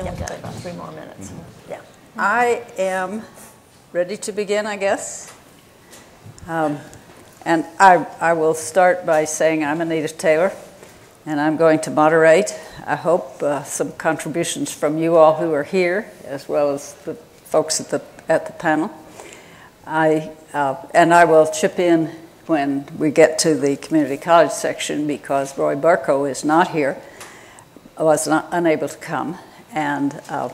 We've got about three more minutes. Yeah. I am ready to begin, I guess. Um, and I, I will start by saying I'm Anita Taylor, and I'm going to moderate, I hope, uh, some contributions from you all who are here, as well as the folks at the, at the panel. I, uh, and I will chip in when we get to the community college section because Roy Berko is not here, was not, unable to come and uh,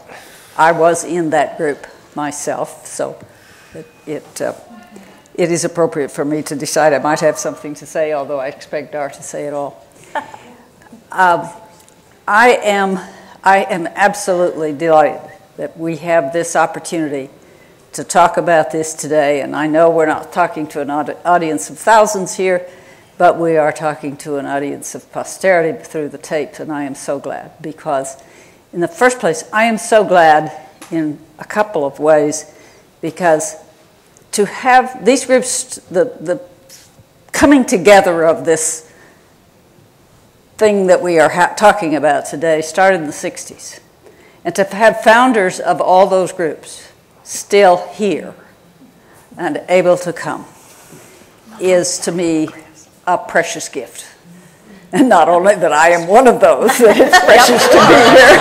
I was in that group myself, so it it, uh, it is appropriate for me to decide I might have something to say, although I expect Dar to say it all. um, I am I am absolutely delighted that we have this opportunity to talk about this today, and I know we're not talking to an audience of thousands here. But we are talking to an audience of posterity through the tapes, and I am so glad because in the first place, I am so glad in a couple of ways because to have these groups, the, the coming together of this thing that we are talking about today started in the 60s. And to have founders of all those groups still here and able to come is to me a precious gift. And not only that I am one of those, that it's precious to be here.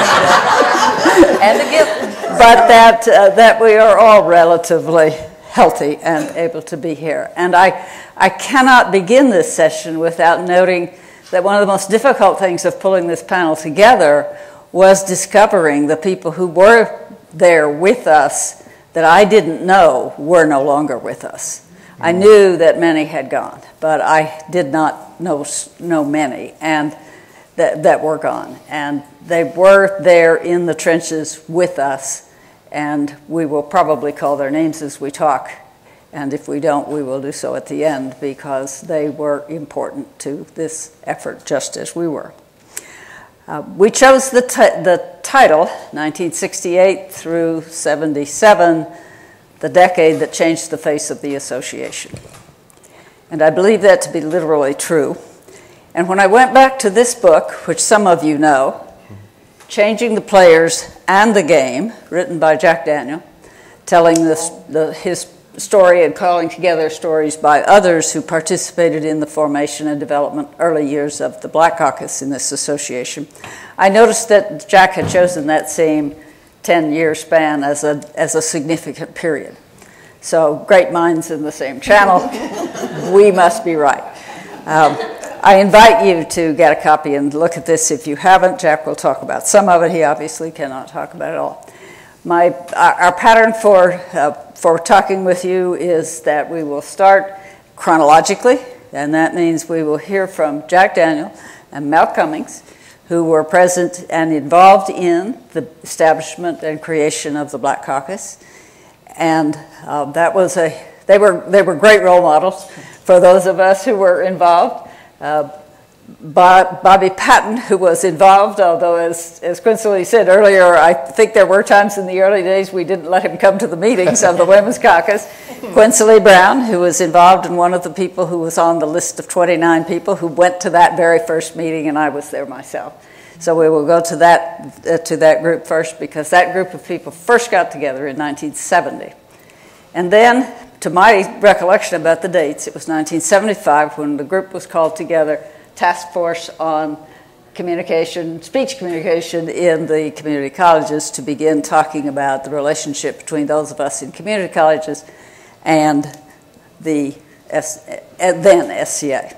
and a gift. But that, uh, that we are all relatively healthy and able to be here. And I, I cannot begin this session without noting that one of the most difficult things of pulling this panel together was discovering the people who were there with us that I didn't know were no longer with us. I knew that many had gone, but I did not know, know many and that, that were gone. And they were there in the trenches with us, and we will probably call their names as we talk. And if we don't, we will do so at the end because they were important to this effort just as we were. Uh, we chose the, the title, 1968 through 77 the decade that changed the face of the association. And I believe that to be literally true. And when I went back to this book, which some of you know, Changing the Players and the Game, written by Jack Daniel, telling the, his story and calling together stories by others who participated in the formation and development early years of the Black Caucus in this association. I noticed that Jack had chosen that same 10 year span as a, as a significant period. So, great minds in the same channel, we must be right. Um, I invite you to get a copy and look at this if you haven't. Jack will talk about some of it. He obviously cannot talk about it all. My, our, our pattern for, uh, for talking with you is that we will start chronologically, and that means we will hear from Jack Daniel and Mel Cummings who were present and involved in the establishment and creation of the Black Caucus. And uh, that was a, they were, they were great role models for those of us who were involved. Uh, Bobby Patton, who was involved, although as, as Quincy said earlier, I think there were times in the early days we didn't let him come to the meetings of the Women's Caucus. Quincy Brown, who was involved and one of the people who was on the list of 29 people who went to that very first meeting, and I was there myself. So we will go to that, uh, to that group first because that group of people first got together in 1970. And then, to my recollection about the dates, it was 1975 when the group was called together task force on communication, speech communication in the community colleges to begin talking about the relationship between those of us in community colleges and the S, then SCA.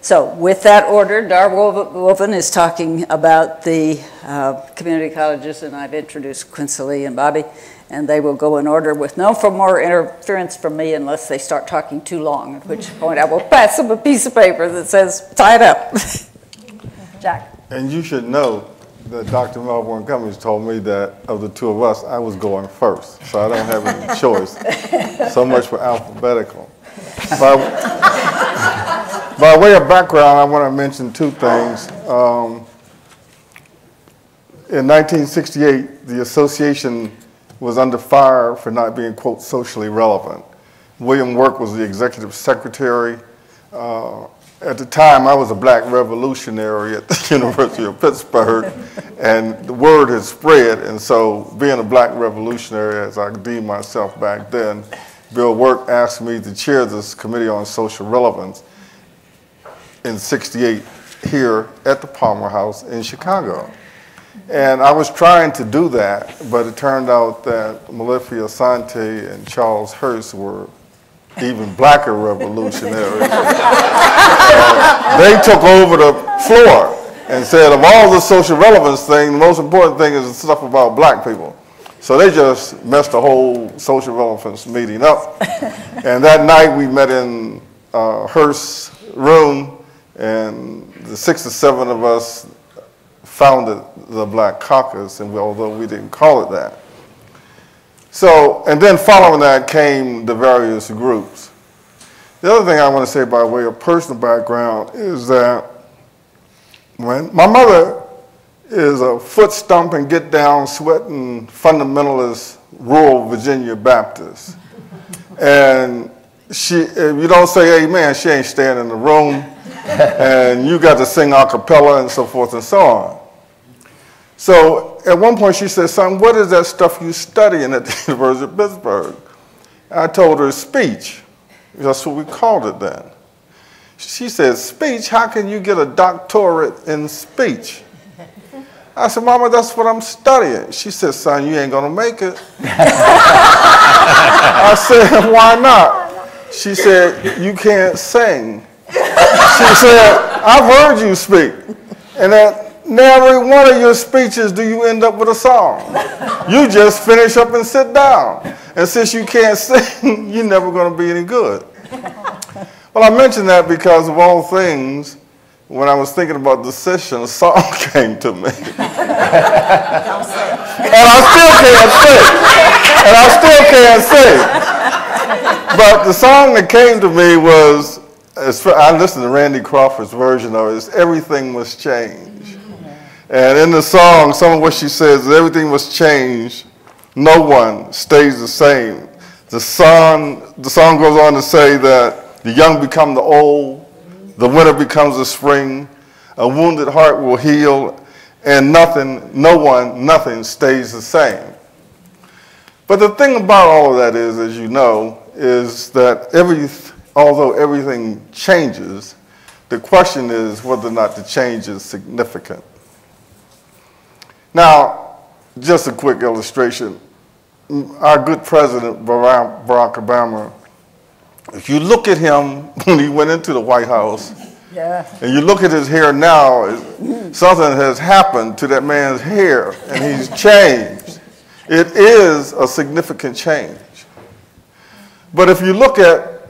So, with that order, Dar Wolvin is talking about the uh, community colleges, and I've introduced Quincy Lee and Bobby, and they will go in order with no for more interference from me unless they start talking too long, at which point I will pass them a piece of paper that says, tie it up. Jack. And you should know that Dr. Melbourne Cummings told me that of the two of us, I was going first, so I don't have any choice. So much for alphabetical. By, by way of background, I want to mention two things. Um, in 1968, the association was under fire for not being, quote, socially relevant. William Work was the executive secretary. Uh, at the time, I was a black revolutionary at the University of Pittsburgh, and the word had spread. And so, being a black revolutionary, as I deemed myself back then, Bill Work asked me to chair this committee on social relevance in 68 here at the Palmer House in Chicago. And I was trying to do that, but it turned out that Molefi Asante and Charles Hurst were even blacker revolutionaries. Uh, they took over the floor and said, of all the social relevance thing, the most important thing is the stuff about black people. So they just messed the whole social relevance meeting up. and that night we met in uh, Hurst's room, and the six or seven of us founded the Black Caucus, and we, although we didn't call it that. So, and then following that came the various groups. The other thing I want to say by way of personal background is that when my mother is a foot stomping, get down, sweating fundamentalist rural Virginia Baptist. And she, if you don't say amen, she ain't staying in the room. and you got to sing a cappella and so forth and so on. So at one point she said, son, what is that stuff you studying at the University of Pittsburgh? I told her speech. That's what we called it then. She said, speech? How can you get a doctorate in speech? I said, Mama, that's what I'm studying. She said, son, you ain't gonna make it. I said, why not? She said, you can't sing. She said, I've heard you speak. And that Never one of your speeches do you end up with a song. You just finish up and sit down. And since you can't sing, you're never going to be any good. Well, I mention that because of all things, when I was thinking about the session, a song came to me. and I still can't sing. And I still can't sing. But the song that came to me was, I listened to Randy Crawford's version of it, Everything Must Change. And in the song, some of what she says, is everything was changed. No one stays the same. The song, the song goes on to say that the young become the old, the winter becomes the spring, a wounded heart will heal, and nothing, no one, nothing stays the same. But the thing about all of that is, as you know, is that every, although everything changes, the question is whether or not the change is significant. Now, just a quick illustration. Our good president, Barack Obama, if you look at him when he went into the White House, yeah. and you look at his hair now, something has happened to that man's hair, and he's changed. It is a significant change. But if you look at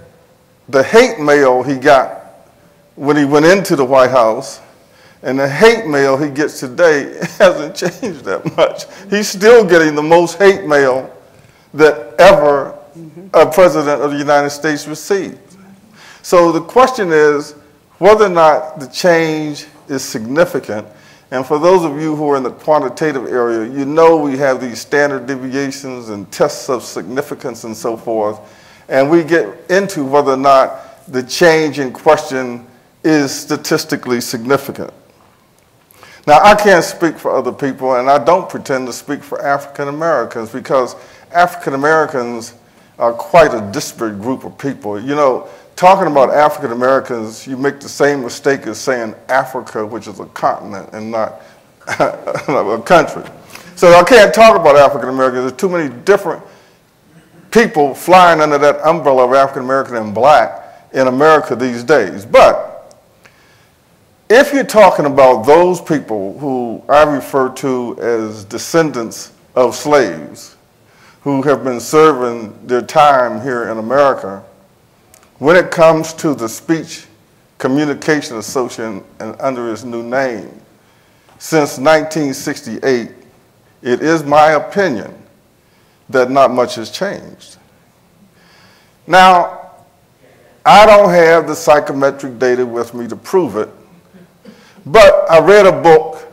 the hate mail he got when he went into the White House, and the hate mail he gets today hasn't changed that much. He's still getting the most hate mail that ever a president of the United States received. So the question is whether or not the change is significant. And for those of you who are in the quantitative area, you know we have these standard deviations and tests of significance and so forth. And we get into whether or not the change in question is statistically significant. Now, I can't speak for other people, and I don't pretend to speak for African Americans because African Americans are quite a disparate group of people. You know, talking about African Americans, you make the same mistake as saying Africa, which is a continent and not a country. So I can't talk about African Americans. There's too many different people flying under that umbrella of African American and black in America these days. But if you're talking about those people who I refer to as descendants of slaves who have been serving their time here in America, when it comes to the Speech Communication Association and under its new name, since 1968, it is my opinion that not much has changed. Now, I don't have the psychometric data with me to prove it, but I read a book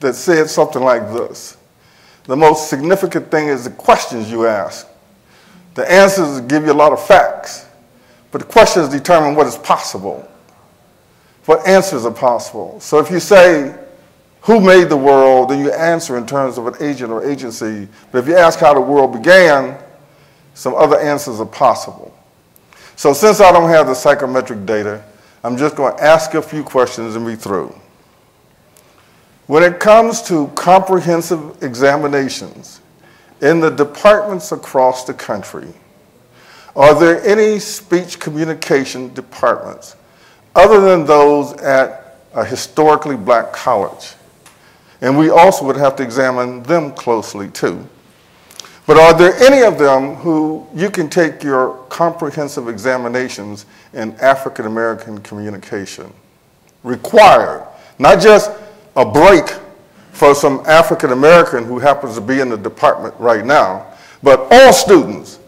that said something like this. The most significant thing is the questions you ask. The answers give you a lot of facts, but the questions determine what is possible. what answers are possible. So if you say, who made the world, then you answer in terms of an agent or agency. But if you ask how the world began, some other answers are possible. So since I don't have the psychometric data, I'm just going to ask a few questions and be through. When it comes to comprehensive examinations in the departments across the country, are there any speech communication departments other than those at a historically black college? And we also would have to examine them closely too. But are there any of them who you can take your comprehensive examinations in African American communication? Required, not just a break for some African American who happens to be in the department right now, but all students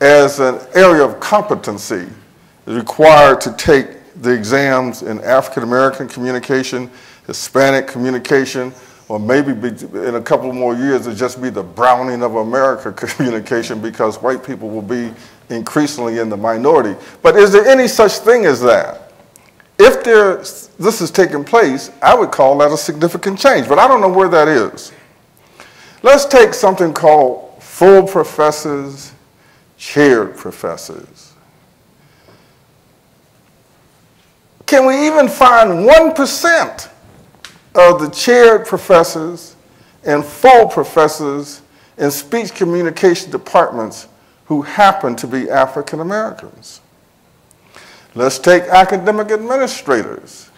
as an area of competency is required to take the exams in African American communication, Hispanic communication, or maybe be, in a couple more years it'll just be the browning of America communication because white people will be increasingly in the minority. But is there any such thing as that? If there, this is taking place, I would call that a significant change, but I don't know where that is. Let's take something called full professors, chaired professors. Can we even find 1% of the chaired professors and full professors in speech communication departments who happen to be African Americans? Let's take academic administrators.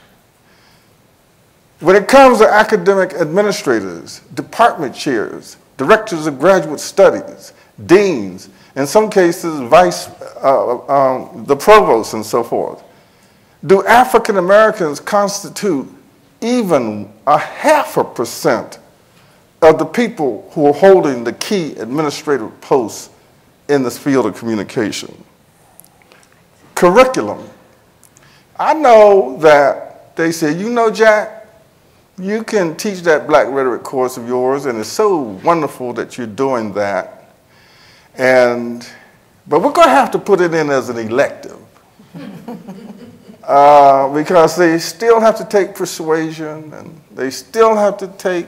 When it comes to academic administrators, department chairs, directors of graduate studies, deans, in some cases, vice, uh, um, the provost and so forth, do African Americans constitute even a half a percent of the people who are holding the key administrative posts in this field of communication? Curriculum. I know that they say, you know, Jack, you can teach that black rhetoric course of yours, and it's so wonderful that you're doing that. And, but we're going to have to put it in as an elective. Uh, because they still have to take persuasion, and they still have to take,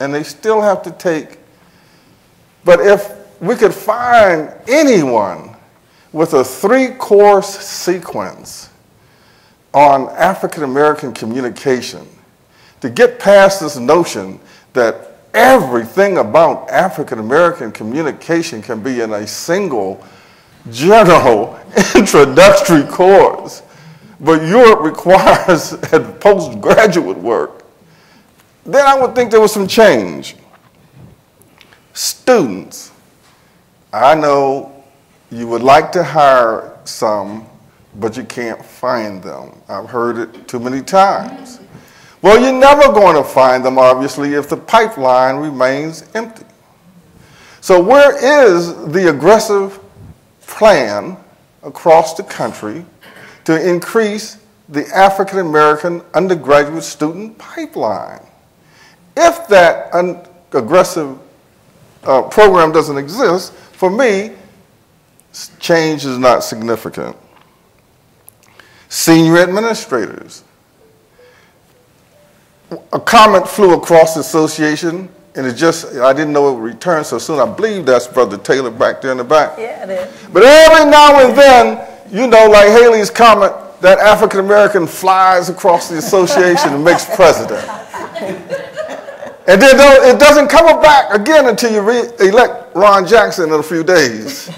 and they still have to take. But if we could find anyone with a three course sequence on African American communication to get past this notion that everything about African American communication can be in a single general introductory course, but Europe requires postgraduate work, then I would think there was some change. Students, I know you would like to hire some, but you can't find them. I've heard it too many times. Well, you're never going to find them, obviously, if the pipeline remains empty. So, where is the aggressive plan across the country to increase the African American undergraduate student pipeline? If that aggressive uh, program doesn't exist, for me, change is not significant. Senior administrators. A comment flew across the association, and it just, I didn't know it would return so soon. I believe that's Brother Taylor back there in the back. Yeah, it is. But every now and then, you know, like Halley's comet, that African American flies across the association and makes president. And then it doesn't come back again until you re- elect Ron Jackson in a few days.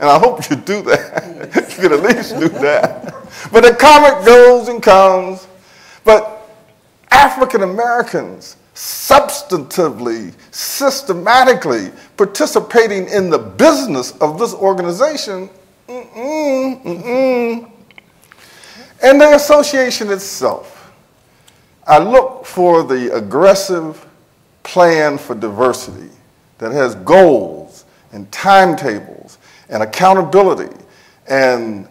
And I hope you do that. you can at least do that. But the comment goes and comes. But African Americans substantively, systematically participating in the business of this organization, mm-mm, mm-mm. and the association itself. I look for the aggressive plan for diversity that has goals and timetables and accountability and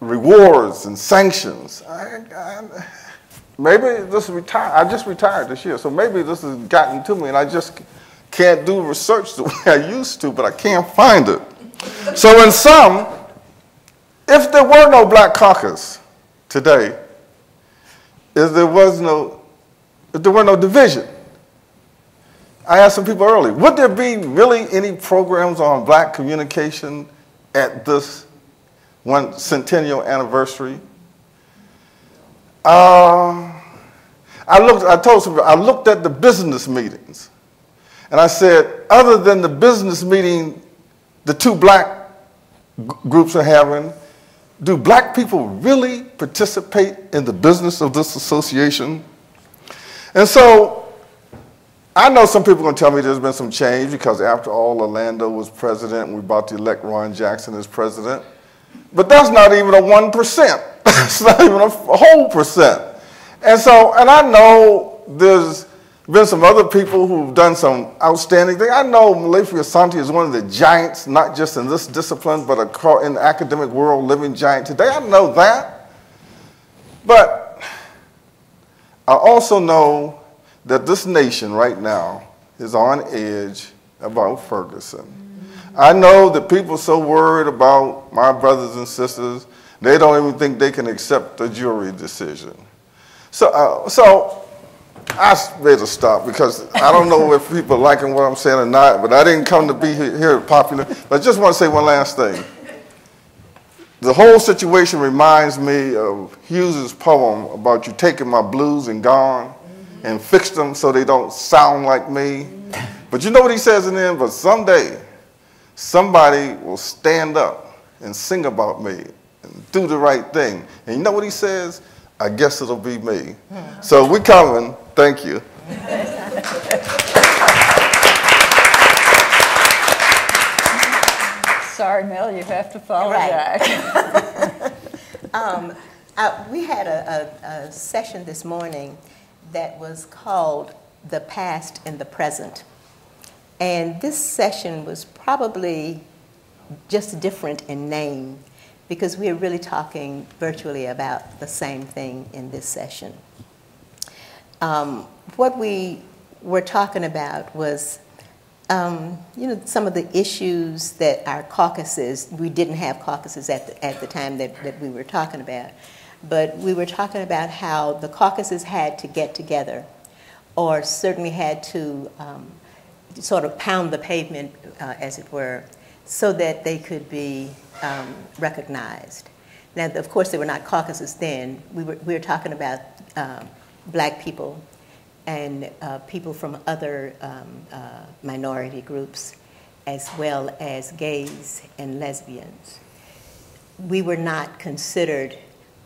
rewards and sanctions. I, I, maybe this is retired. I just retired this year, so maybe this has gotten to me, and I just can't do research the way I used to, but I can't find it. So, in sum, if there were no Black Caucus today, is there was no, if there were no division. I asked some people earlier, would there be really any programs on black communication at this one centennial anniversary? Uh, I looked, I told some, I looked at the business meetings and I said, other than the business meeting the two black groups are having, do black people really participate in the business of this association? And so I know some people are going to tell me there's been some change because after all, Orlando was president and we're about to elect Ron Jackson as president. But that's not even a 1%. it's not even a whole percent. And so, and I know there's been some other people who've done some outstanding things. I know Molefi Asante is one of the giants, not just in this discipline, but in the academic world, living giant today. I know that. But I also know that this nation right now is on edge about Ferguson. I know that people are so worried about my brothers and sisters, they don't even think they can accept a jury decision. So, uh, so I better stop because I don't know if people are liking what I'm saying or not, but I didn't come to be here popular. But I just want to say one last thing. The whole situation reminds me of Hughes's poem about you taking my blues and gone and fixed them so they don't sound like me. But you know what he says in the end? But someday somebody will stand up and sing about me and do the right thing. And you know what he says? I guess it'll be me. So we're coming. Thank you. Sorry, Mel, you have to follow Right. Jack. Um, uh, we had a, a, a session this morning that was called The Past and the Present. And this session was probably just different in name because we are really talking virtually about the same thing in this session. Um, what we were talking about was, um, you know, some of the issues that our caucuses, we didn't have caucuses at the, at the time that, that we were talking about, but we were talking about how the caucuses had to get together or certainly had to um, sort of pound the pavement, uh, as it were, so that they could be um, recognized. Now, of course, they were not caucuses then. We were, we were talking about um, black people and uh, people from other um, uh, minority groups, as well as gays and lesbians. We were not considered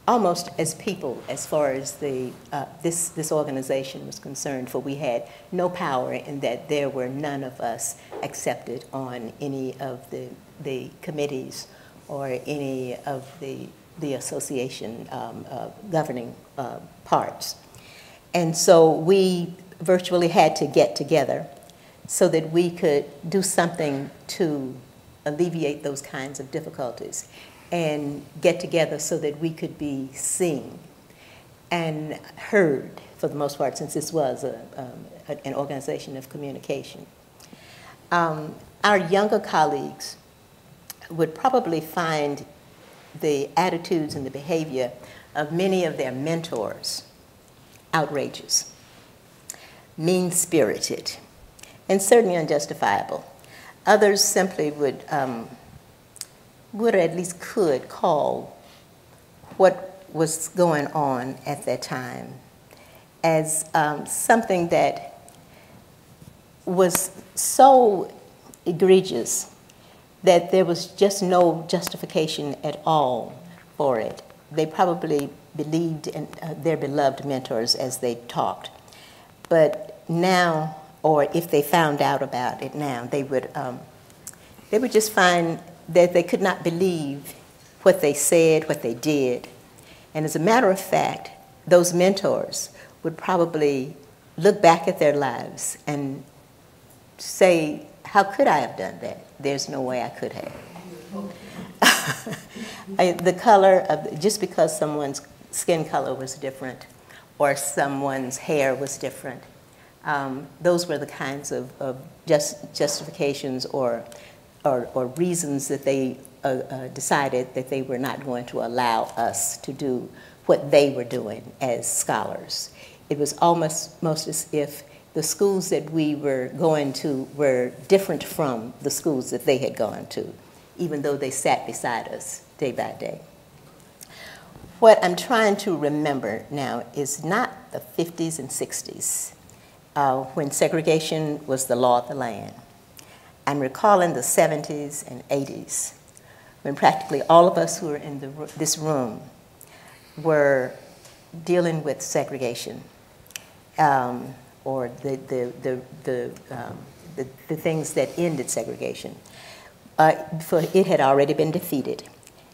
almost as people as far as the, uh, this, this organization was concerned, for we had no power in that there were none of us accepted on any of the, the committees or any of the, the association um, uh, governing uh, parts. And so we virtually had to get together so that we could do something to alleviate those kinds of difficulties and get together so that we could be seen and heard for the most part, since this was a, um, an organization of communication. Um, our younger colleagues would probably find the attitudes and the behavior of many of their mentors outrageous, mean spirited, and certainly unjustifiable. Others simply would, um, would or at least could call what was going on at that time as um, something that was so egregious that there was just no justification at all for it. They probably believed in uh, their beloved mentors as they talked. But now, or if they found out about it now, they would, um, they would just find that they could not believe what they said, what they did. And as a matter of fact, those mentors would probably look back at their lives and say, How could I have done that? There's no way I could have. I, the color of, just because someone's skin color was different or someone's hair was different. Um, those were the kinds of, of just justifications or, or, or, reasons that they uh, uh, decided that they were not going to allow us to do what they were doing as scholars. It was almost most as if the schools that we were going to were different from the schools that they had gone to, even though they sat beside us day by day. What I'm trying to remember now is not the 50s and 60s, uh, when segregation was the law of the land. I'm recalling the 70s and 80s, when practically all of us who were in the, this room were dealing with segregation. Um, or the, the, the, the, um, the, the, things that ended segregation. Uh, for it had already been defeated.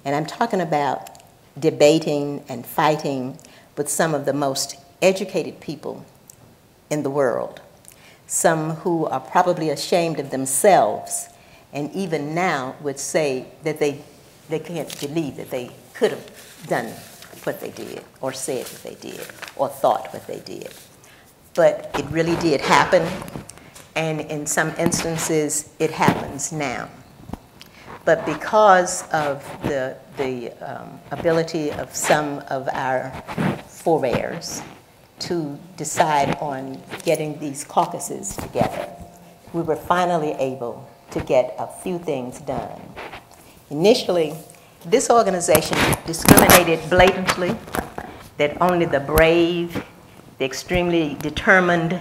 And I'm talking about debating and fighting with some of the most educated people in the world, some who are probably ashamed of themselves and even now would say that they, they can't believe that they could have done what they did or said what they did or thought what they did but it really did happen, and in some instances, it happens now. But because of the, the um, ability of some of our forebears to decide on getting these caucuses together, we were finally able to get a few things done. Initially, this organization discriminated blatantly that only the brave the extremely determined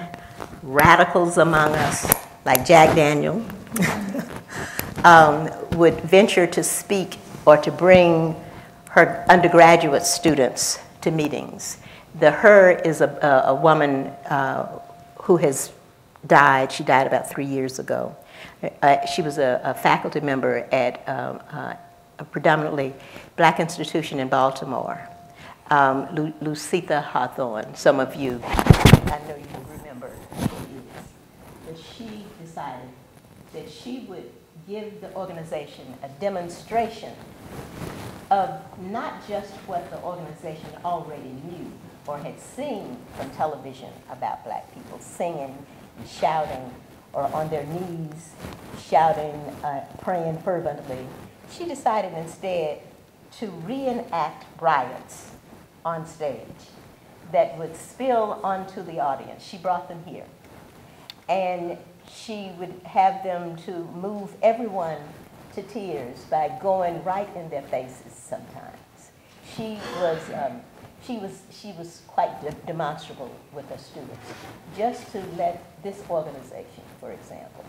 radicals among us, like Jack Daniel, um, would venture to speak or to bring her undergraduate students to meetings. The her is a, a, woman uh, who has died. She died about three years ago. Uh, she was a, a, faculty member at um, uh, a predominantly black institution in Baltimore um, Lu- Lucita Hawthorne, some of you, I know you remember that she decided that she would give the organization a demonstration of not just what the organization already knew or had seen from television about black people singing and shouting or on their knees shouting, uh, praying fervently. She decided instead to reenact riots on stage that would spill onto the audience. She brought them here. And she would have them to move everyone to tears by going right in their faces sometimes. She was, um, she was, she was quite de demonstrable with her students, just to let this organization, for example,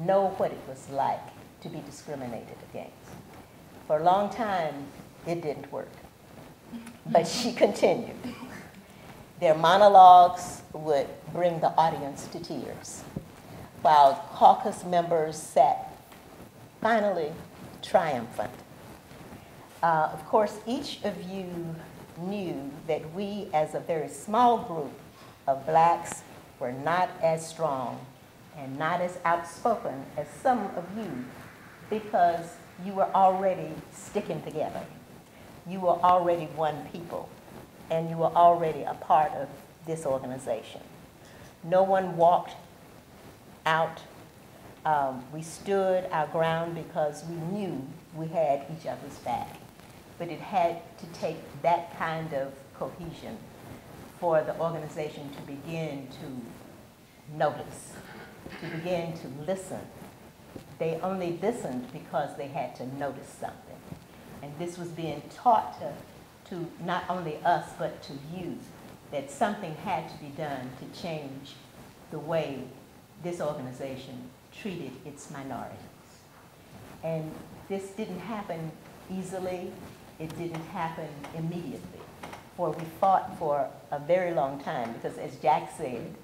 know what it was like to be discriminated against. For a long time, it didn't work but she continued. Their monologues would bring the audience to tears, while caucus members sat finally triumphant. Uh, of course, each of you knew that we, as a very small group of blacks, were not as strong and not as outspoken as some of you because you were already sticking together you were already one people and you were already a part of this organization. No one walked out. Um, we stood our ground because we knew we had each other's back. But it had to take that kind of cohesion for the organization to begin to notice, to begin to listen. They only listened because they had to notice something. And this was being taught to, to not only us, but to youth, that something had to be done to change the way this organization treated its minorities. And this didn't happen easily. It didn't happen immediately. For we fought for a very long time because as Jack said,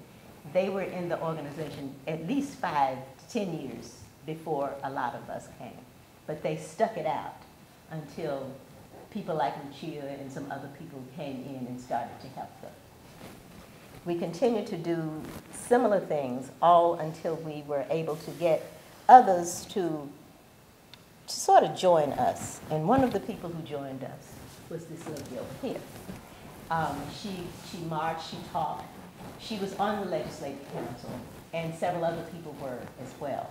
they were in the organization at least five to 10 years before a lot of us came. But they stuck it out until people like Lucia and some other people came in and started to help them. We continued to do similar things all until we were able to get others to, to sort of join us. And one of the people who joined us was this lady over here. Um, she, she marched, she talked. She was on the legislative council, and several other people were as well.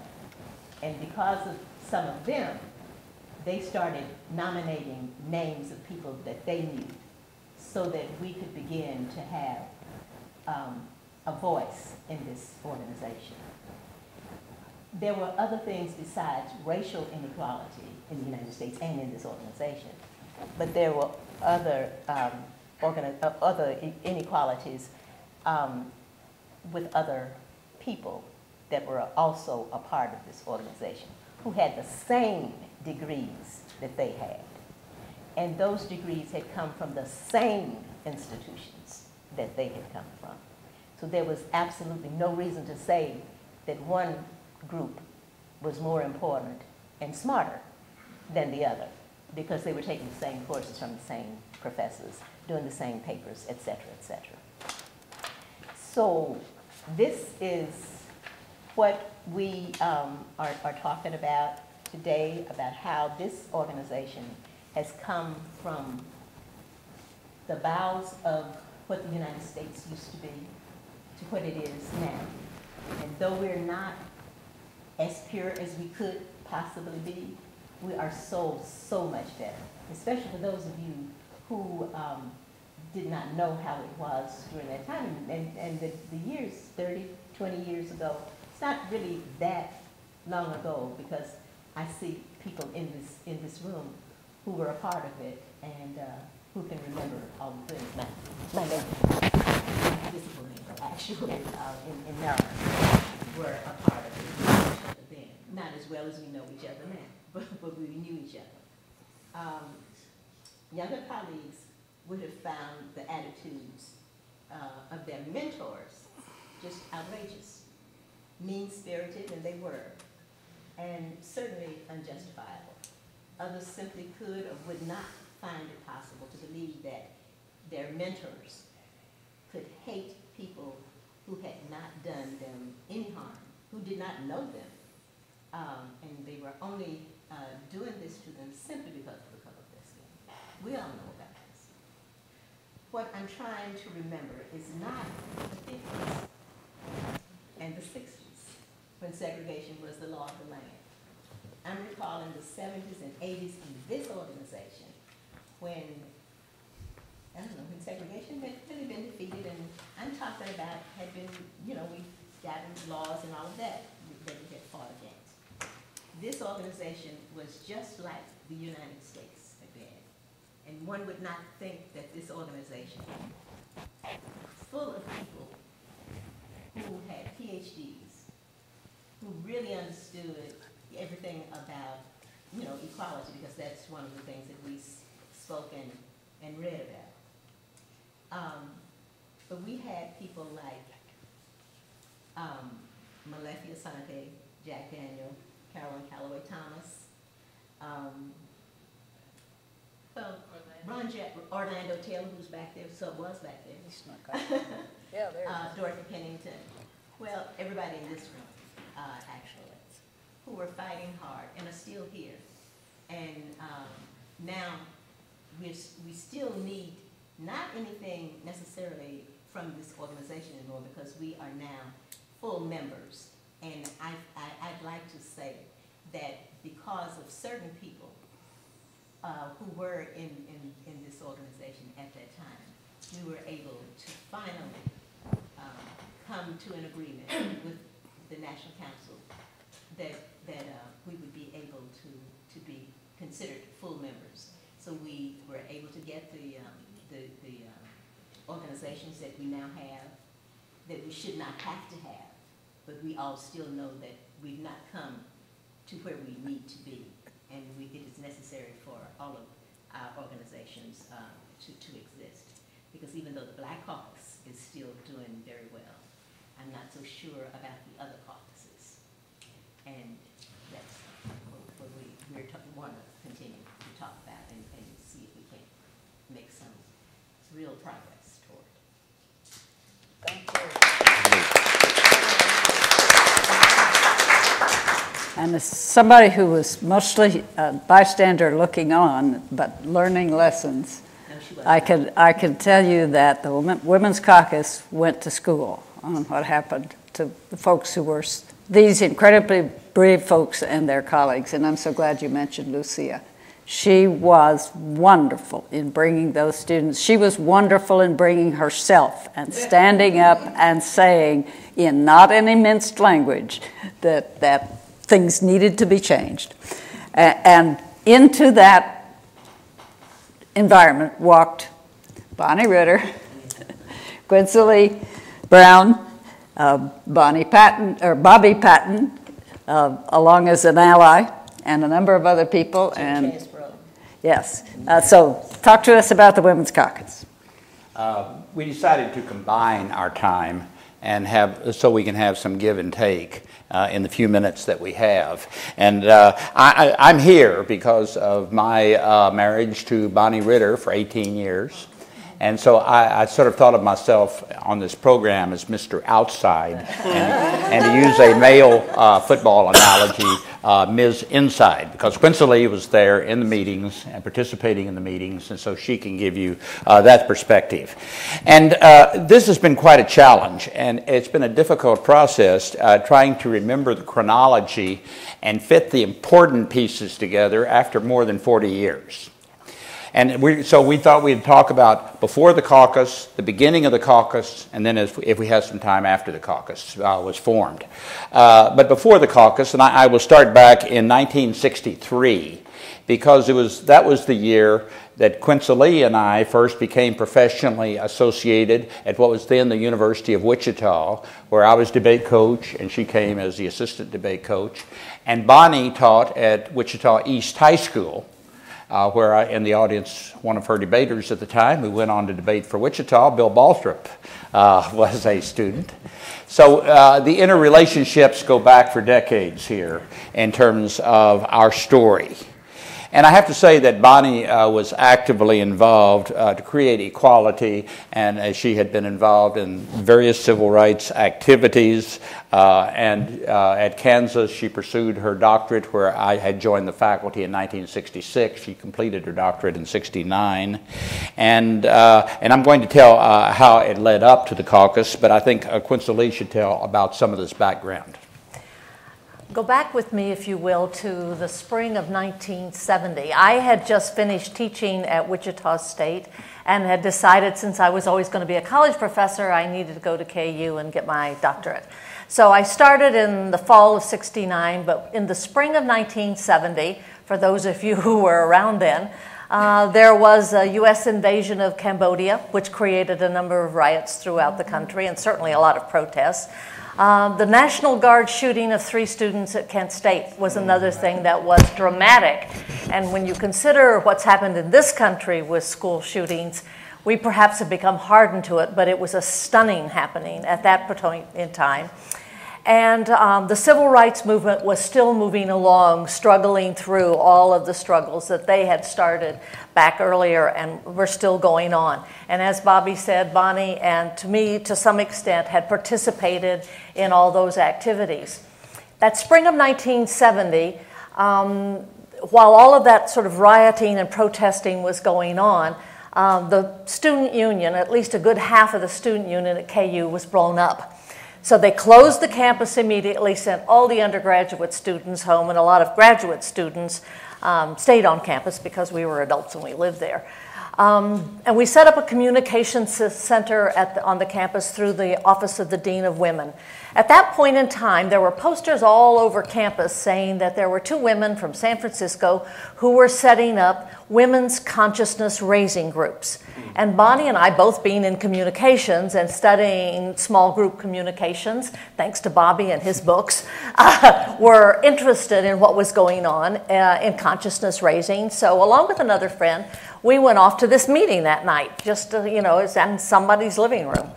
And because of some of them, they started nominating names of people that they knew so that we could begin to have um, a voice in this organization. There were other things besides racial inequality in the United States and in this organization, but there were other, um, uh, other inequalities um, with other people that were also a part of this organization who had the same degrees that they had. And those degrees had come from the same institutions that they had come from. So there was absolutely no reason to say that one group was more important and smarter than the other because they were taking the same courses from the same professors, doing the same papers, et cetera, et cetera. So this is what we um, are, are talking about today, about how this organization has come from the bowels of what the United States used to be to what it is now. And though we're not as pure as we could possibly be, we are so, so much better, especially for those of you who um, did not know how it was during that time. And, and the, the years, 30, 20 years ago, it's not really that long ago because I see people in this, in this room who were a part of it and uh, who can remember all the things. My, my name, discipline actually uh, in, in Maryland were a part of it then. Not as well as we know each other now, but, but we knew each other. Um, younger colleagues would have found the attitudes uh, of their mentors just outrageous, mean-spirited, and they were, and certainly unjustifiable. Others simply could or would not find it possible to believe that their mentors could hate people who had not done them any harm, who did not know them, um, and they were only uh, doing this to them simply because of the color of their skin. We all know about this. What I'm trying to remember is not the 50s and the 60s, when segregation was the law of the land. I'm recalling the 70s and 80s in this organization, when, I don't know, when segregation had really been defeated, and I'm talking about had been, you know, we gotten laws and all of that that we had fought against. This organization was just like the United States had been. And one would not think that this organization, full of people who had PhDs, who really understood everything about, you know, equality, because that's one of the things that we spoke and, and read about. Um, but we had people like um, Molefi Asante, Jack Daniel, Carolyn Calloway Thomas, um, well, Ron Jack, Orlando Taylor, who's back there, so was back there. Yeah, there uh, Dorothy Pennington, well, everybody in this room, uh, actually, who were fighting hard and are still here. And um, now we're, we still need not anything necessarily from this organization anymore because we are now full members. And I, I, I'd like to say that because of certain people uh, who were in, in, in this organization at that time, we were able to finally um, come to an agreement with the National Council that, that uh, we would be able to, to be considered full members. So we were able to get the, um, the, the um, organizations that we now have, that we should not have to have, but we all still know that we've not come to where we need to be. And we, think it is necessary for all of our organizations uh, to, to exist. Because even though the Black Caucus is still doing very well, I'm not so sure about the other caucuses. And that's what, we, we're, want to continue to talk about and, and see if we can make some real progress toward. Thank you. And as somebody who was mostly a bystander looking on, but learning lessons, No. I could, I could tell you that the Women's Caucus went to school on what happened to the folks who were, these incredibly brave folks and their colleagues, and I'm so glad you mentioned Lucia, She was wonderful in bringing those students. She was wonderful in bringing herself and standing up and saying, in not an minced language, that, that things needed to be changed. And into that environment walked Bonnie Ritter, Quincy Brown, uh, Bonnie Patton, or Bobby Patton, uh, along as an ally, and a number of other people. And yes, uh, so talk to us about the Women's Caucus. Uh, we decided to combine our time and have so we can have some give and take uh, in the few minutes that we have. And uh, I, am here because of my uh, marriage to Bonnie Ritter for 18 years. And so I, I, sort of thought of myself on this program as Mr. Outside, and, and to use a male uh, football analogy, uh, Ms. Inside, because Quincy Lee was there in the meetings and participating in the meetings, and so she can give you uh, that perspective. And uh, this has been quite a challenge, and it's been a difficult process uh, trying to remember the chronology and fit the important pieces together after more than 40 years. And we, so we thought we'd talk about before the caucus, the beginning of the caucus, and then if, if we had some time after the caucus uh, was formed. Uh, but before the caucus, and I, I, will start back in 1963, because it was, that was the year that Quincy Lee and I first became professionally associated at what was then the University of Wichita, where I was debate coach and she came as the assistant debate coach. And Bonnie taught at Wichita East High School uh, where I, in the audience, one of her debaters at the time, who went on to debate for Wichita, Bill Balthrop, uh, was a student. So uh, the interrelationships go back for decades here in terms of our story. And I have to say that Bonnie uh, was actively involved uh, to create equality, and uh, she had been involved in various civil rights activities. Uh, and uh, at Kansas, she pursued her doctorate, where I had joined the faculty in 1966. She completed her doctorate in 69. And, uh, and I'm going to tell how it led up to the caucus, but I think Quincy Lee should tell about some of this background. Go back with me, if you will, to the spring of 1970. I had just finished teaching at Wichita State and had decided since I was always going to be a college professor, I needed to go to KU and get my doctorate. So I started in the fall of 69, but in the spring of 1970, for those of you who were around then, uh, there was a U.S. invasion of Cambodia, which created a number of riots throughout the country and certainly a lot of protests. Uh, the National Guard shooting of three students at Kent State was another thing that was dramatic. And when you consider what's happened in this country with school shootings, we perhaps have become hardened to it, but it was a stunning happening at that point in time. And um, the civil rights movement was still moving along, struggling through all of the struggles that they had started back earlier and were still going on. And as Bobby said, Bonnie and to me, to some extent, had participated in all those activities. That spring of 1970, um, while all of that sort of rioting and protesting was going on, um, the student union, at least a good half of the student union at KU, was blown up. So they closed the campus immediately, sent all the undergraduate students home, and a lot of graduate students um, stayed on campus because we were adults and we lived there. Um, and we set up a communications center the, on the campus through the Office of the Dean of Women. At that point in time, there were posters all over campus saying that there were two women from San Francisco who were setting up women's consciousness raising groups. And Bonnie and I, both being in communications and studying small group communications, thanks to Bobby and his books, uh, were interested in what was going on uh, in consciousness raising. So, along with another friend, we went off to this meeting that night, just, to, you know, it's in somebody's living room.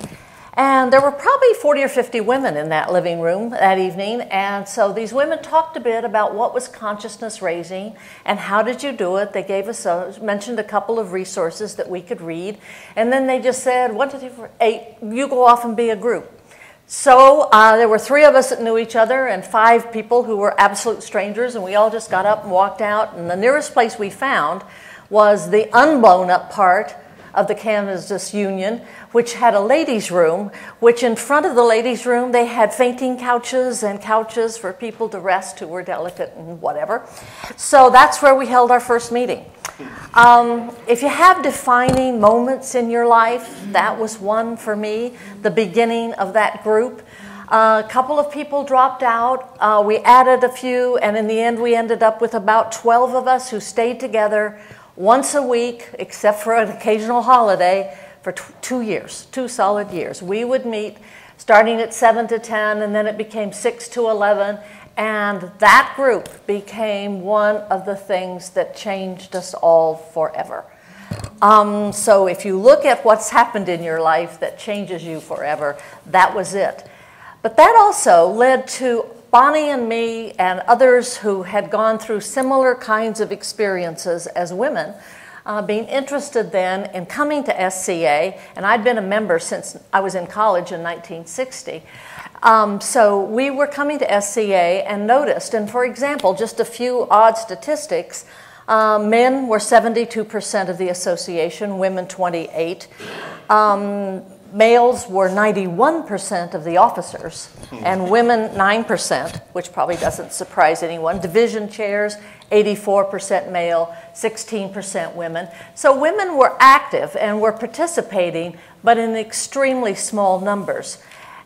And there were probably 40 or 50 women in that living room that evening. And so these women talked a bit about what was consciousness raising and how did you do it. They gave us a, mentioned a couple of resources that we could read. And then they just said, one, two, three, four, eight, you go off and be a group. So uh, there were three of us that knew each other and five people who were absolute strangers. And we all just got up and walked out. And the nearest place we found was the unblown up part of the Kansas Union, which had a ladies' room, which in front of the ladies' room they had fainting couches and couches for people to rest who were delicate and whatever. So that's where we held our first meeting. Um, if you have defining moments in your life, that was one for me, the beginning of that group. Uh, a couple of people dropped out. Uh, we added a few, and in the end, we ended up with about 12 of us who stayed together once a week, except for an occasional holiday, for two years, two solid years. We would meet starting at 7 to 10, and then it became 6 to 11. And that group became one of the things that changed us all forever. Um, so if you look at what's happened in your life that changes you forever, that was it. But that also led to Bonnie and me and others who had gone through similar kinds of experiences as women uh, being interested then in coming to SCA, and I'd been a member since I was in college in 1960. Um, so we were coming to SCA and noticed, and for example, just a few odd statistics. Uh, men were 72% of the association, women 28. Um, males were 91% of the officers, hmm. and women 9%, which probably doesn't surprise anyone. Division chairs, 84% male, 16% women. So women were active and were participating, but in extremely small numbers.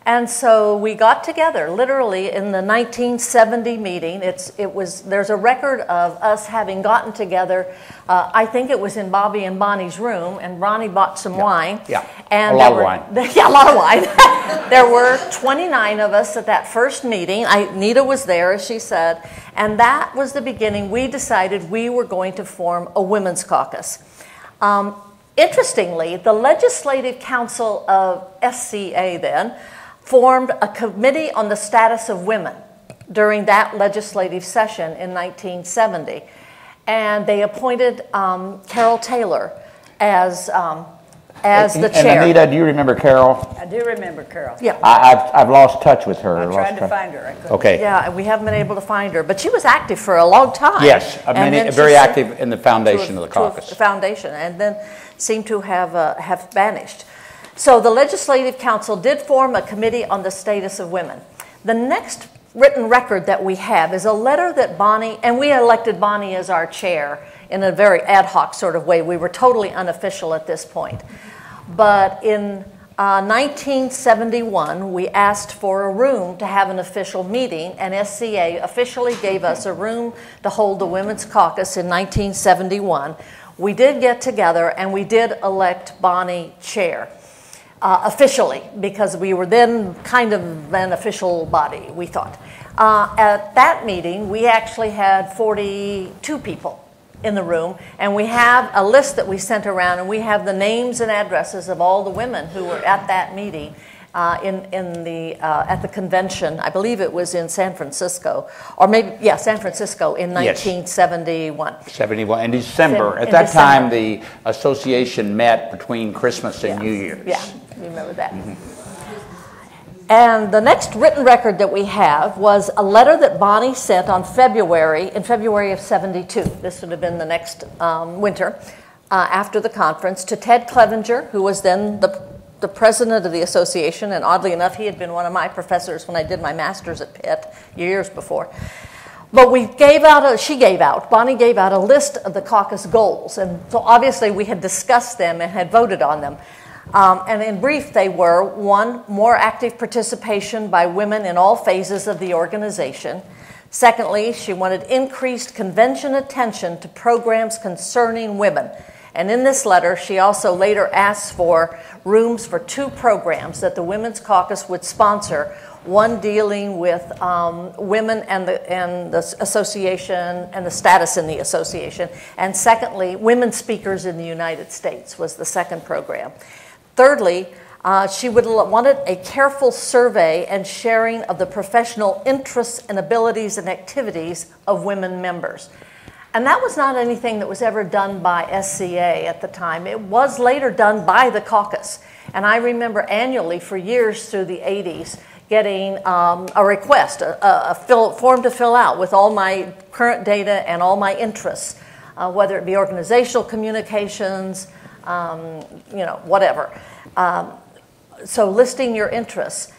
And so we got together literally in the 1970 meeting. It's, it was, there's a record of us having gotten together. Uh, I think it was in Bobby and Bonnie's room, and Ronnie bought some yeah. wine. Yeah, and a lot were, of wine. Yeah, a lot of wine. there were 29 of us at that first meeting. I, Nita was there, as she said, and that was the beginning. We decided we were going to form a women's caucus. Um, interestingly, the Legislative Council of SCA then formed a committee on the status of women during that legislative session in 1970. And they appointed um, Carol Taylor as, um, as the and chair. Anita, do you remember Carol? I do remember Carol. Yeah. I, I've, I've lost touch with her. I lost tried to find her. I couldn't. Okay. Yeah, and we haven't been able to find her, but she was active for a long time. Yes, a And many- very active in the foundation have- of the caucus. The foundation, and then seemed to have, uh, have vanished. So the Legislative Council did form a committee on the status of women. The next written record that we have is a letter that Bonnie, and we elected Bonnie as our chair in a very ad hoc sort of way. We were totally unofficial at this point. But in uh, 1971, we asked for a room to have an official meeting, and SCA officially gave us a room to hold the Women's Caucus in 1971. We did get together and we did elect Bonnie chair. Uh, officially, because we were then kind of an official body, we thought. Uh, at that meeting, we actually had 42 people in the room, and we have a list that we sent around, and we have the names and addresses of all the women who were at that meeting. Uh, in, in the, uh, at the convention, I believe it was in San Francisco, or maybe, yeah, San Francisco in Yes. 1971. 71, in December. In At that time, the association met between Christmas and. New Year's. Yeah, you remember that. And the next written record that we have was a letter that Bonnie sent on February, in February of 72. This would have been the next um, winter uh, after the conference, to Ted Clevenger, who was then the, the president of the association. And oddly enough, he had been one of my professors when I did my master's at Pitt years before. But we gave out, a, she gave out, Bonnie gave out a list of the caucus goals. And so obviously we had discussed them and had voted on them. Um, and in brief, they were one, more active participation by women in all phases of the organization. Secondly, she wanted increased convention attention to programs concerning women. And in this letter, she also later asked for rooms for two programs that the Women's Caucus would sponsor one dealing with um, women and the, and the association and the status in the association, and secondly, women speakers in the United States was the second program. Thirdly, uh, she would wanted a careful survey and sharing of the professional interests and abilities and activities of women members. And that was not anything that was ever done by SCA at the time. It was later done by the caucus. And I remember annually for years through the 80s getting um, a request, a, a, fill, form to fill out with all my current data and all my interests, uh, whether it be organizational communications, um, you know, whatever. Um, so listing your interests,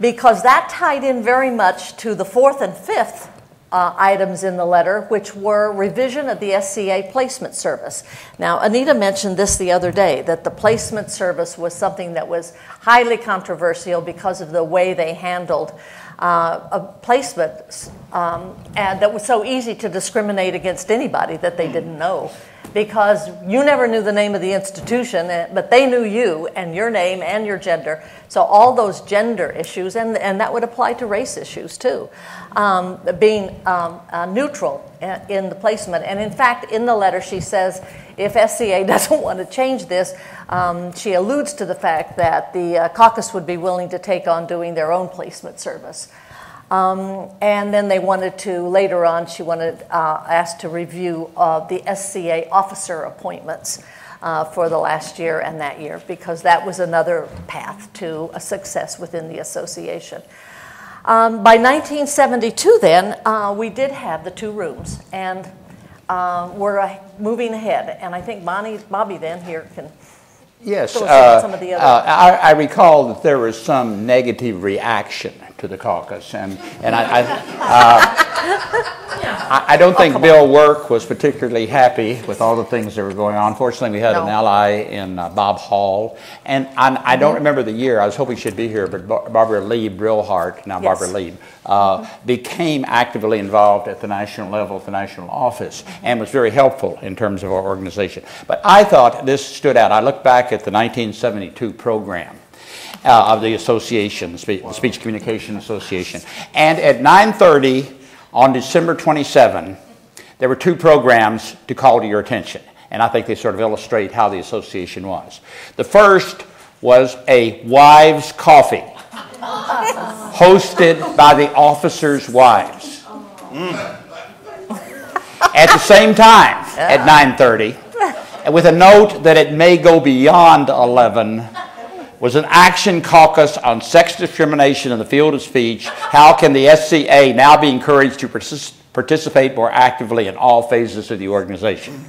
because that tied in very much to the fourth and fifth uh, items in the letter, which were revision of the SCA placement service. Now, Anita mentioned this the other day that the placement service was something that was highly controversial because of the way they handled uh, a placement, um, and that was so easy to discriminate against anybody that they didn't know because you never knew the name of the institution, eh, but they knew you and your name and your gender. So all those gender issues, and, and that would apply to race issues too, um, being um, uh, neutral eh, in the placement. And in fact, in the letter, she says if SCA doesn't want to change this, um, she alludes to the fact that the uh, caucus would be willing to take on doing their own placement service. Um, and then they wanted to, later on, she wanted, uh, asked to review uh, the SCA officer appointments uh, for the last year and that year, because that was another path to a success within the association. Um, by 1972, then, uh, we did have the two rooms, and uh, we're uh, moving ahead. And I think Bonnie, Bobby then here can Yes, fill us in uh, some of the other. uh, I, I recall that there was some negative reaction to the caucus, and, and I, I, uh, I, I don't think Bill Work was particularly happy with all the things that were going on. Fortunately, we had an ally in uh, Bob Hall, and I, I don't Mm-hmm. remember the year. I was hoping she'd be here, but Bar- Barbara Lee Brilhart, now Yes. Barbara Lee, uh, became actively involved at the national level, at the national office, and was very helpful in terms of our organization. But I thought this stood out. I looked back at the 1972 program. Uh, of the association, the Spe- the Speech Communication Association. And at 9:30 on December 27, there were two programs to call to your attention, and I think they sort of illustrate how the association was. The first was a wives' coffee, hosted by the officers' wives. Mm. At the same time, at 9:30, with a note that it may go beyond 11, was an action caucus on sex discrimination in the field of speech. How can the SCA now be encouraged to partic- participate more actively in all phases of the organization?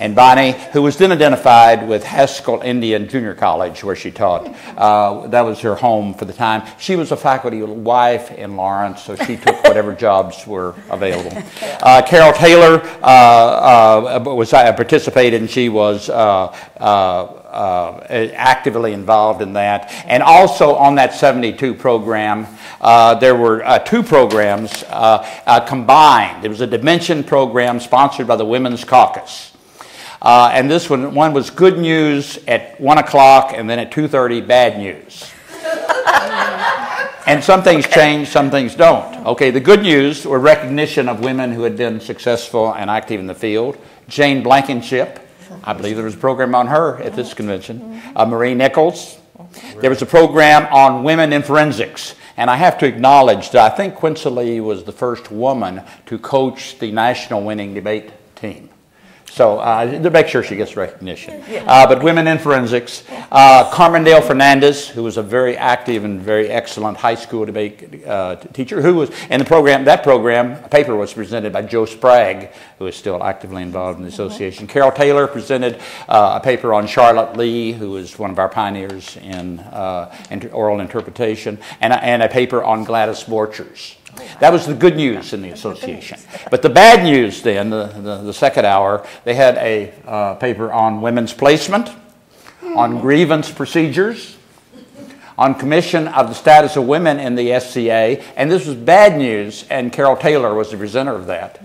And Bonnie, who was then identified with Haskell Indian Junior College, where she taught, uh, that was her home for the time. She was a faculty wife in Lawrence, so she took whatever jobs were available. Uh, Carol Taylor uh, uh, was uh, participated, and she was uh, uh, actively involved in that. And also on that 72 program, uh, there were uh, two programs uh, uh, combined. There was a Dimension program sponsored by the Women's Caucus. Uh, and this one, one was good news at 1 o'clock, and then at 2.30, bad news. and some things change, some things don't. Okay, the good news were recognition of women who had been successful and active in the field. Jane Blankenship, I believe there was a program on her at this convention. Uh, Marie Nichols. There was a program on women in forensics. And I have to acknowledge that I think Quincy Lee was the first woman to coach the national winning debate team. So uh, to make sure she gets recognition. Uh, but women in forensics. Uh, Carmendale Fernandez, who was a very active and very excellent high school debate uh, teacher, who was in the program. That program a paper was presented by Jo Sprague, who is still actively involved in the association. Carol Taylor presented uh, a paper on Charlotte Lee, who is one of our pioneers in uh, inter- oral interpretation, and a, and a paper on Gladys Borchers. That was the good news in the association. But the bad news then, the, the, the second hour, they had a uh, paper on women's placement, on grievance procedures, on commission of the status of women in the SCA, and this was bad news, and Carol Taylor was the presenter of that.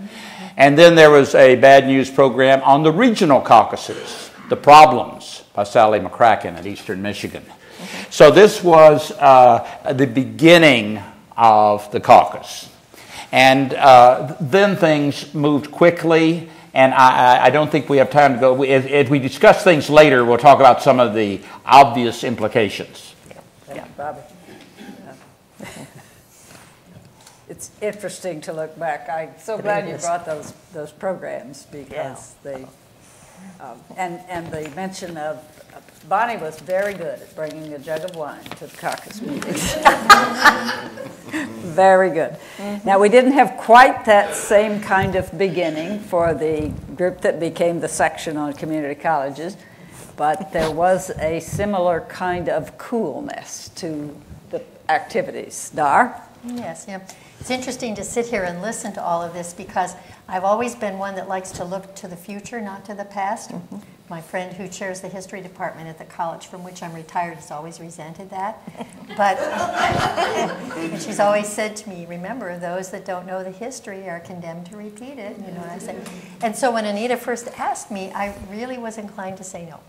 And then there was a bad news program on the regional caucuses, The Problems by Sally McCracken at Eastern Michigan. So this was uh, the beginning of the caucus. And uh, then things moved quickly, and I, I- I don't think we have time to go. We- If, if we discuss things later, we'll talk about some of the obvious implications. Yeah, Bobby. It's interesting to look back. I'm so glad you brought those, those programs because they, um, and, and the mention of, Bonnie was very good at bringing a jug of wine to the caucus meetings. Very good. Mm-hmm. Now, we didn't have quite that same kind of beginning for the group that became the section on community colleges. but there was a similar kind of coolness to the activities. Dar? Yes, yeah. It's interesting to sit here and listen to all of this because I've always been one that likes to look to the future, not to the past. Mm-hmm. My friend who chairs the history department at the college from which I'm retired has always resented that. But and she's always said to me, remember, those that don't know the history are condemned to repeat it. You know what I said? And so when Anita first asked me, I really was inclined to say no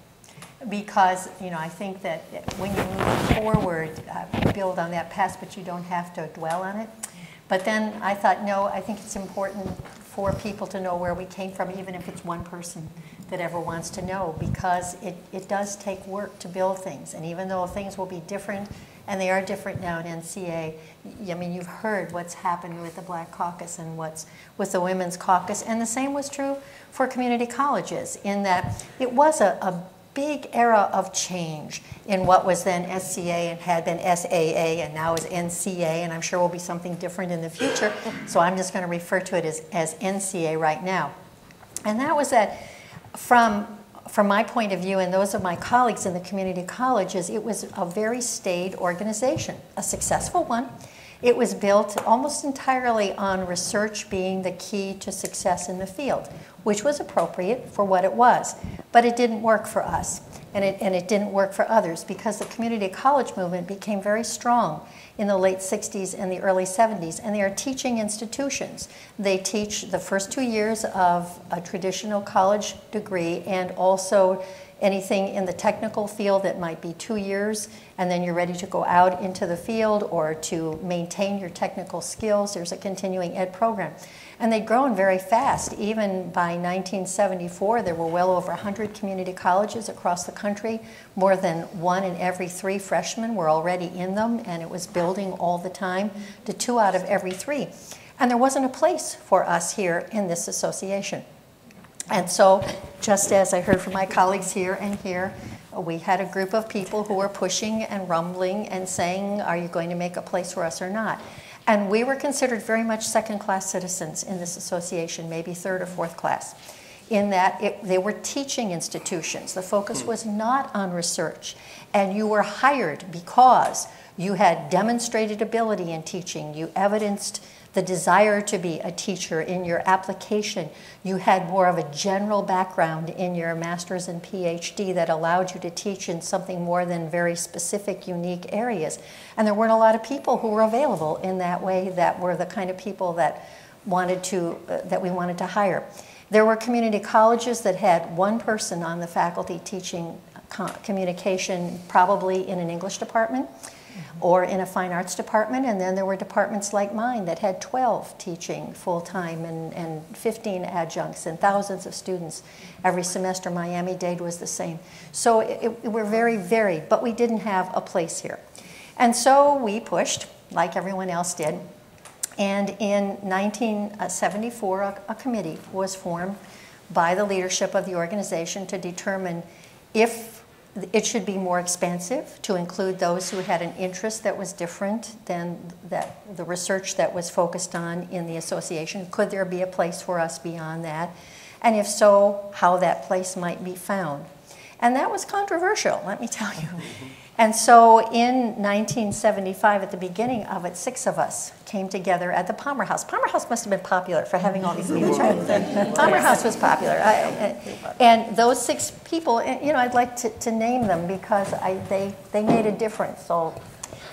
because you know I think that when you move forward, uh, build on that past, but you don't have to dwell on it. But then I thought, no, I think it's important for people to know where we came from, even if it's one person that ever wants to know, because it, it does take work to build things. And even though things will be different, and they are different now in NCA, I mean, you've heard what's happened with the Black Caucus and what's with the Women's Caucus, and the same was true for community colleges, in that it was a, a big era of change in what was then SCA and had been SAA and now is NCA, and I'm sure will be something different in the future. So I'm just going to refer to it as, as NCA right now. And that was that from, from my point of view and those of my colleagues in the community colleges, it was a very staid organization, a successful one. It was built almost entirely on research being the key to success in the field, which was appropriate for what it was. But it didn't work for us, and it, and it didn't work for others because the community college movement became very strong in the late 60s and the early 70s, and they are teaching institutions. They teach the first two years of a traditional college degree and also anything in the technical field that might be two years, and then you're ready to go out into the field or to maintain your technical skills. There's a continuing ed program. And they'd grown very fast. Even by 1974, there were well over 100 community colleges across the country. More than one in every three freshmen were already in them, and it was building all the time to two out of every three. And there wasn't a place for us here in this association. And so, just as I heard from my colleagues here and here, we had a group of people who were pushing and rumbling and saying, Are you going to make a place for us or not? And we were considered very much second class citizens in this association, maybe third or fourth class, in that it, they were teaching institutions. The focus hmm. was not on research. And you were hired because you had demonstrated ability in teaching, you evidenced the desire to be a teacher in your application. You had more of a general background in your master's and PhD that allowed you to teach in something more than very specific, unique areas. And there weren't a lot of people who were available in that way that were the kind of people that wanted to uh, that we wanted to hire. There were community colleges that had one person on the faculty teaching communication, probably in an English department or in a fine arts department. And then there were departments like mine that had 12 teaching full time and, and 15 adjuncts and thousands of students every semester. Miami Dade was the same. So it, it, we're very varied, but we didn't have a place here. And so we pushed, like everyone else did. And in 1974, uh, a, a committee was formed by the leadership of the organization to determine if it should be more expansive to include those who had an interest that was different than that, the research that was focused on in the association. Could there be a place for us beyond that? And if so, how that place might be found. And that was controversial, let me tell you. Mm-hmm. And so in 1975, at the beginning of it, six of us came together at the Palmer House. Palmer House must have been popular for having all these meetings, right? Palmer House was popular. I, and those six people, eh, you know, I'd like to, to name them because I, they, they made a difference. So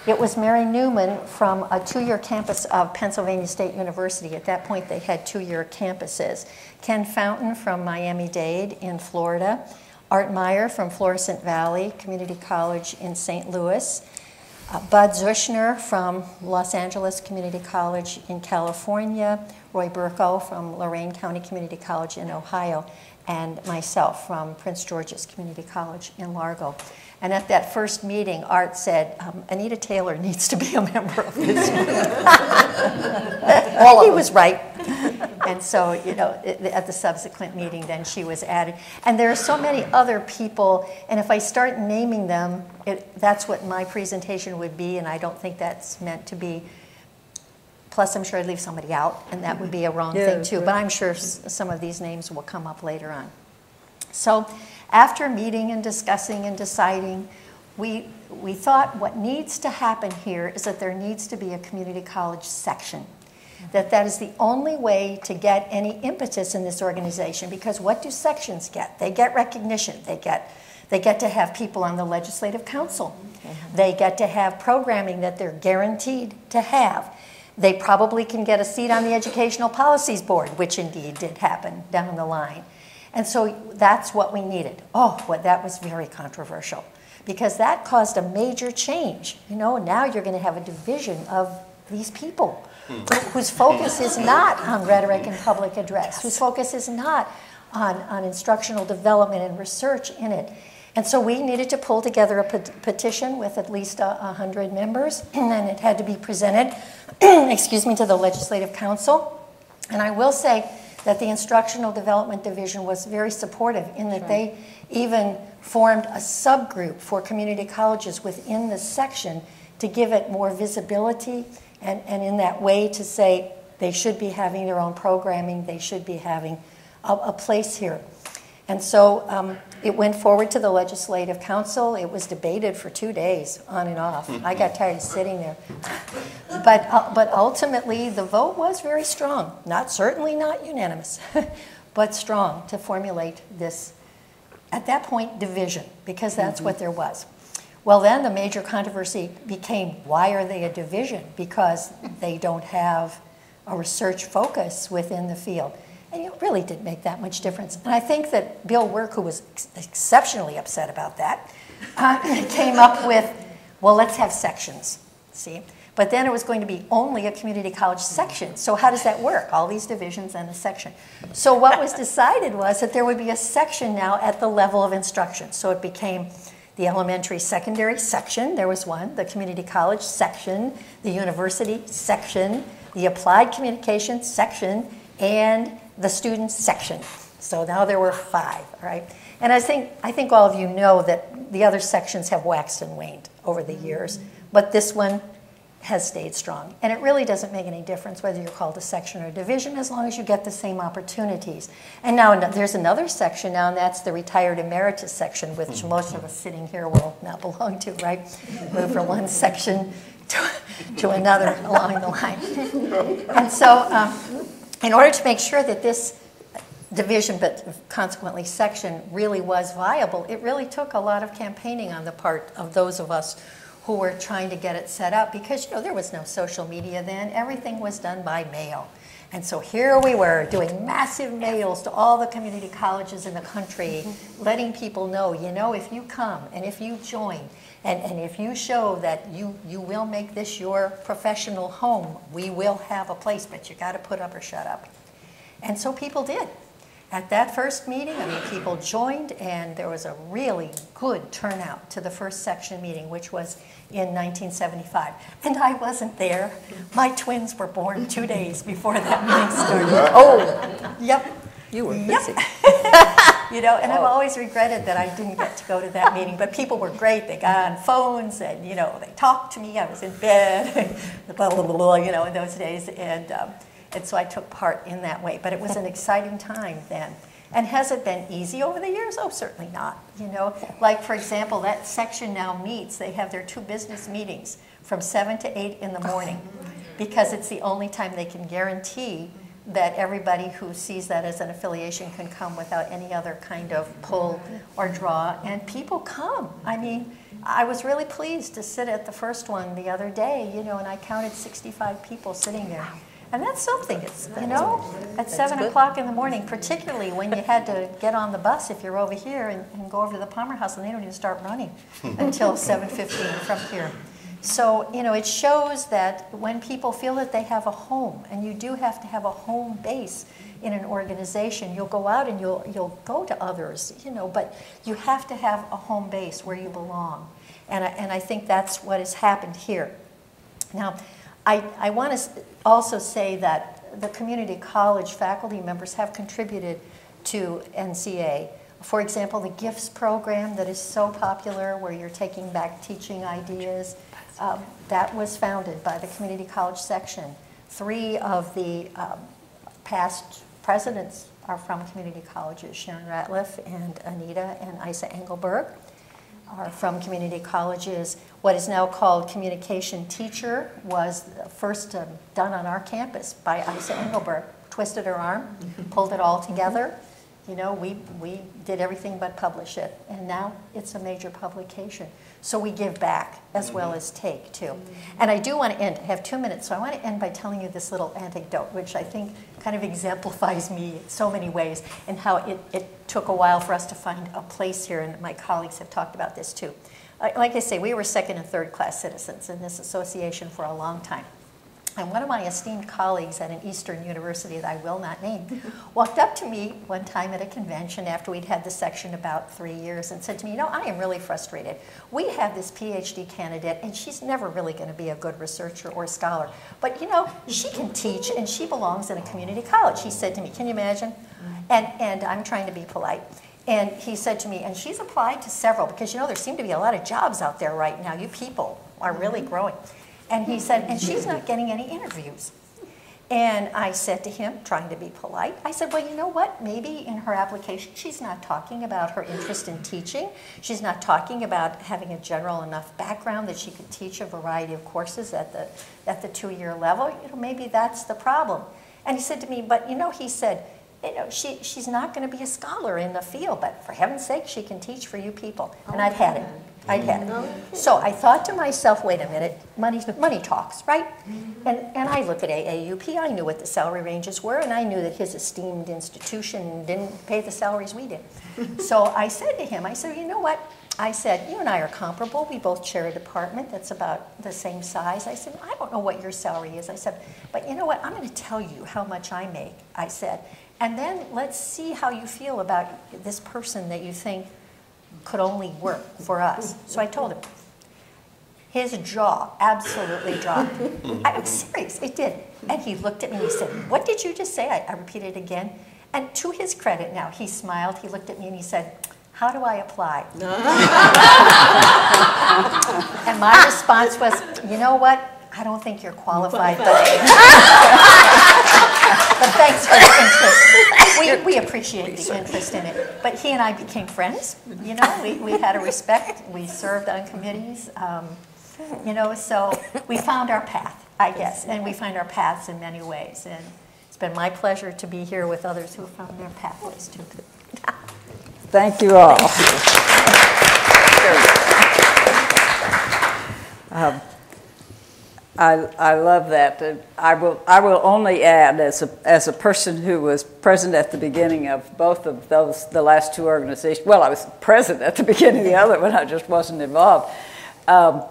it was Mary Newman from a two-year campus of Pennsylvania State University. At that point, they had two-year campuses. Ken Fountain from Miami-Dade in Florida. Art Meyer from Florissant Valley Community College in St. Louis, uh, Bud Zushner from Los Angeles Community College in California, Roy Berko from Lorain County Community College in Ohio, and myself from Prince George's Community College in Largo. And at that first meeting, Art said, um, Anita Taylor needs to be a member of this group. he was right and so, you know, at the subsequent meeting, then she was added. And there are so many other people, and if I start naming them, it, that's what my presentation would be, and I don't think that's meant to be. Plus, I'm sure I'd leave somebody out, and that would be a wrong yeah, thing too. But I'm sure some of these names will come up later on. So, after meeting and discussing and deciding, we, we thought what needs to happen here is that there needs to be a community college section. That that is the only way to get any impetus in this organization because what do sections get? They get recognition. They get, they get to have people on the legislative council. They get to have programming that they're guaranteed to have. They probably can get a seat on the Educational Policies Board, which indeed did happen down the line. And so that's what we needed. Oh, well, that was very controversial because that caused a major change. You know, now you're going to have a division of these people hmm. whose focus is not on rhetoric and public address, whose focus is not on, on instructional development and research in it. And so we needed to pull together a pet- petition with at least a, a hundred members, and it had to be presented, excuse me, to the Legislative Council. And I will say that the Instructional Development Division was very supportive in that they even formed a subgroup for community colleges within the section to give it more visibility and, and in that way to say they should be having their own programming, they should be having a, a place here. And so um, it went forward to the Legislative Council. It was debated for two days, on and off. I got tired of sitting there. But, uh, but ultimately, the vote was very strong. Not certainly not unanimous, but strong to formulate this, at that point, division, because that's what there was. Well, then the major controversy became why are they a division? Because they don't have a research focus within the field. And it really didn't make that much difference. And I think that Bill Work, who was ex- exceptionally upset about that, uh, came up with, well, let's have sections, see? But then it was going to be only a community college section. So how does that work? All these divisions and a section. So what was decided was that there would be a section now at the level of instruction. So it became the elementary secondary section, there was one, the community college section, the university section, the applied communications section, and the students section. So now there were five, all right? And I think, I think all of you know that the other sections have waxed and waned over the years, but this one has stayed strong. And it really doesn't make any difference whether you're called a section or a division as long as you get the same opportunities. And now there's another section now, and that's the retired emeritus section, which most of us sitting here will not belong to, right? Move from one section to, to another along the line. And so, um, in order to make sure that this division, but consequently section, really was viable, it really took a lot of campaigning on the part of those of us who were trying to get it set up because you know there was no social media then. Everything was done by mail. And so here we were doing massive mails to all the community colleges in the country, mm-hmm. letting people know, you know, if you come and if you join and, and if you show that you, you will make this your professional home, we will have a place, but you got to put up or shut up. And so people did. At that first meeting, I mean, people joined, and there was a really good turnout to the first section meeting, which was in 1975. And I wasn't there. My twins were born two days before that meeting started. Oh, Yep. you were Yep. busy. You know, and I've always regretted that I didn't get to go to that meeting, but people were great. They got on phones and, you know, they talked to me. I was in bed, blah, blah, blah, blah, you know, in those days. And, um, and so I took part in that way. But it was an exciting time then. And has it been easy over the years? Oh, certainly not. You know, like for example, that section now meets, they have their two business meetings from 7 to 8 in the morning because it's the only time they can guarantee that everybody who sees that as an affiliation can come without any other kind of pull or draw. And people come. I mean, I was really pleased to sit at the first one the other day, you know, and I counted 65 people sitting there. And that's something, it's, you know, at 7 o'clock in the morning, particularly when you had to get on the bus if you're over here and, and go over to the Palmer House, and they don't even start running until 7.15 from here. So, you know, it shows that when people feel that they have a home, and you do have to have a home base in an organization, you'll go out and you'll, you'll go to others, you know, but you have to have a home base where you belong. And I, and I think that's what has happened here. Now, I, I want to also say that the community college faculty members have contributed to NCA. For example, the GIFTS program that is so popular where you're taking back teaching ideas, um, that was founded by the community college section. Three of the um, past presidents are from community colleges. Sharon Ratliff and Anita and Isa Engleberg are from community colleges. What is now called communication teacher was first um, done on our campus by Isa Engleberg. Twisted her arm, pulled it all together. You know, we, we did everything but publish it, and now it's a major publication. So we give back as well mm-hmm. as take, too. And I do want to end, I have two minutes, so I want to end by telling you this little anecdote, which I think kind of exemplifies me in so many ways and how it, it took a while for us to find a place here, and my colleagues have talked about this too. Like I say, we were second and third class citizens in this association for a long time. And one of my esteemed colleagues at an Eastern university that I will not name walked up to me one time at a convention after we'd had the section about three years and said to me, You know, I am really frustrated. We have this PhD candidate, and she's never really going to be a good researcher or scholar. But, you know, she can teach, and she belongs in a community college. He said to me, Can you imagine? Mm-hmm. And, and I'm trying to be polite. And he said to me, and she's applied to several because, you know, there seem to be a lot of jobs out there right now. You people are really mm-hmm. growing. And he said, and she's not getting any interviews. And I said to him, trying to be polite, I said, well, you know what? Maybe in her application, she's not talking about her interest in teaching. She's not talking about having a general enough background that she could teach a variety of courses at the, at the two-year level. You know, maybe that's the problem. And he said to me, but you know, he said, you know, she, she's not going to be a scholar in the field, but for heaven's sake, she can teach for you people. And I've had it. I'd had. So I thought to myself, wait a minute, money, money talks, right? And, and I look at AAUP, I knew what the salary ranges were, and I knew that his esteemed institution didn't pay the salaries we did. So I said to him, I said, you know what? I said, you and I are comparable. We both share a department that's about the same size. I said, I don't know what your salary is. I said, but you know what? I'm going to tell you how much I make. I said, and then let's see how you feel about this person that you think could only work for us. So I told him. His jaw absolutely dropped. I was serious, it did. And he looked at me and he said, What did you just say? I, I repeated it again. And to his credit now, he smiled, he looked at me and he said, How do I apply? and my response was, You know what? I don't think you're qualified. but thanks for the interest. We, we appreciate the interest in it. But he and I became friends. You know, we, we had a respect. We served on committees. Um, you know, so we found our path, I guess, and we find our paths in many ways. And it's been my pleasure to be here with others who have found their pathways too. Thank you all. Um, I, I love that. I will, I will only add, as a, as a person who was present at the beginning of both of those, the last two organizations, well, I was present at the beginning of the other one, I just wasn't involved, um,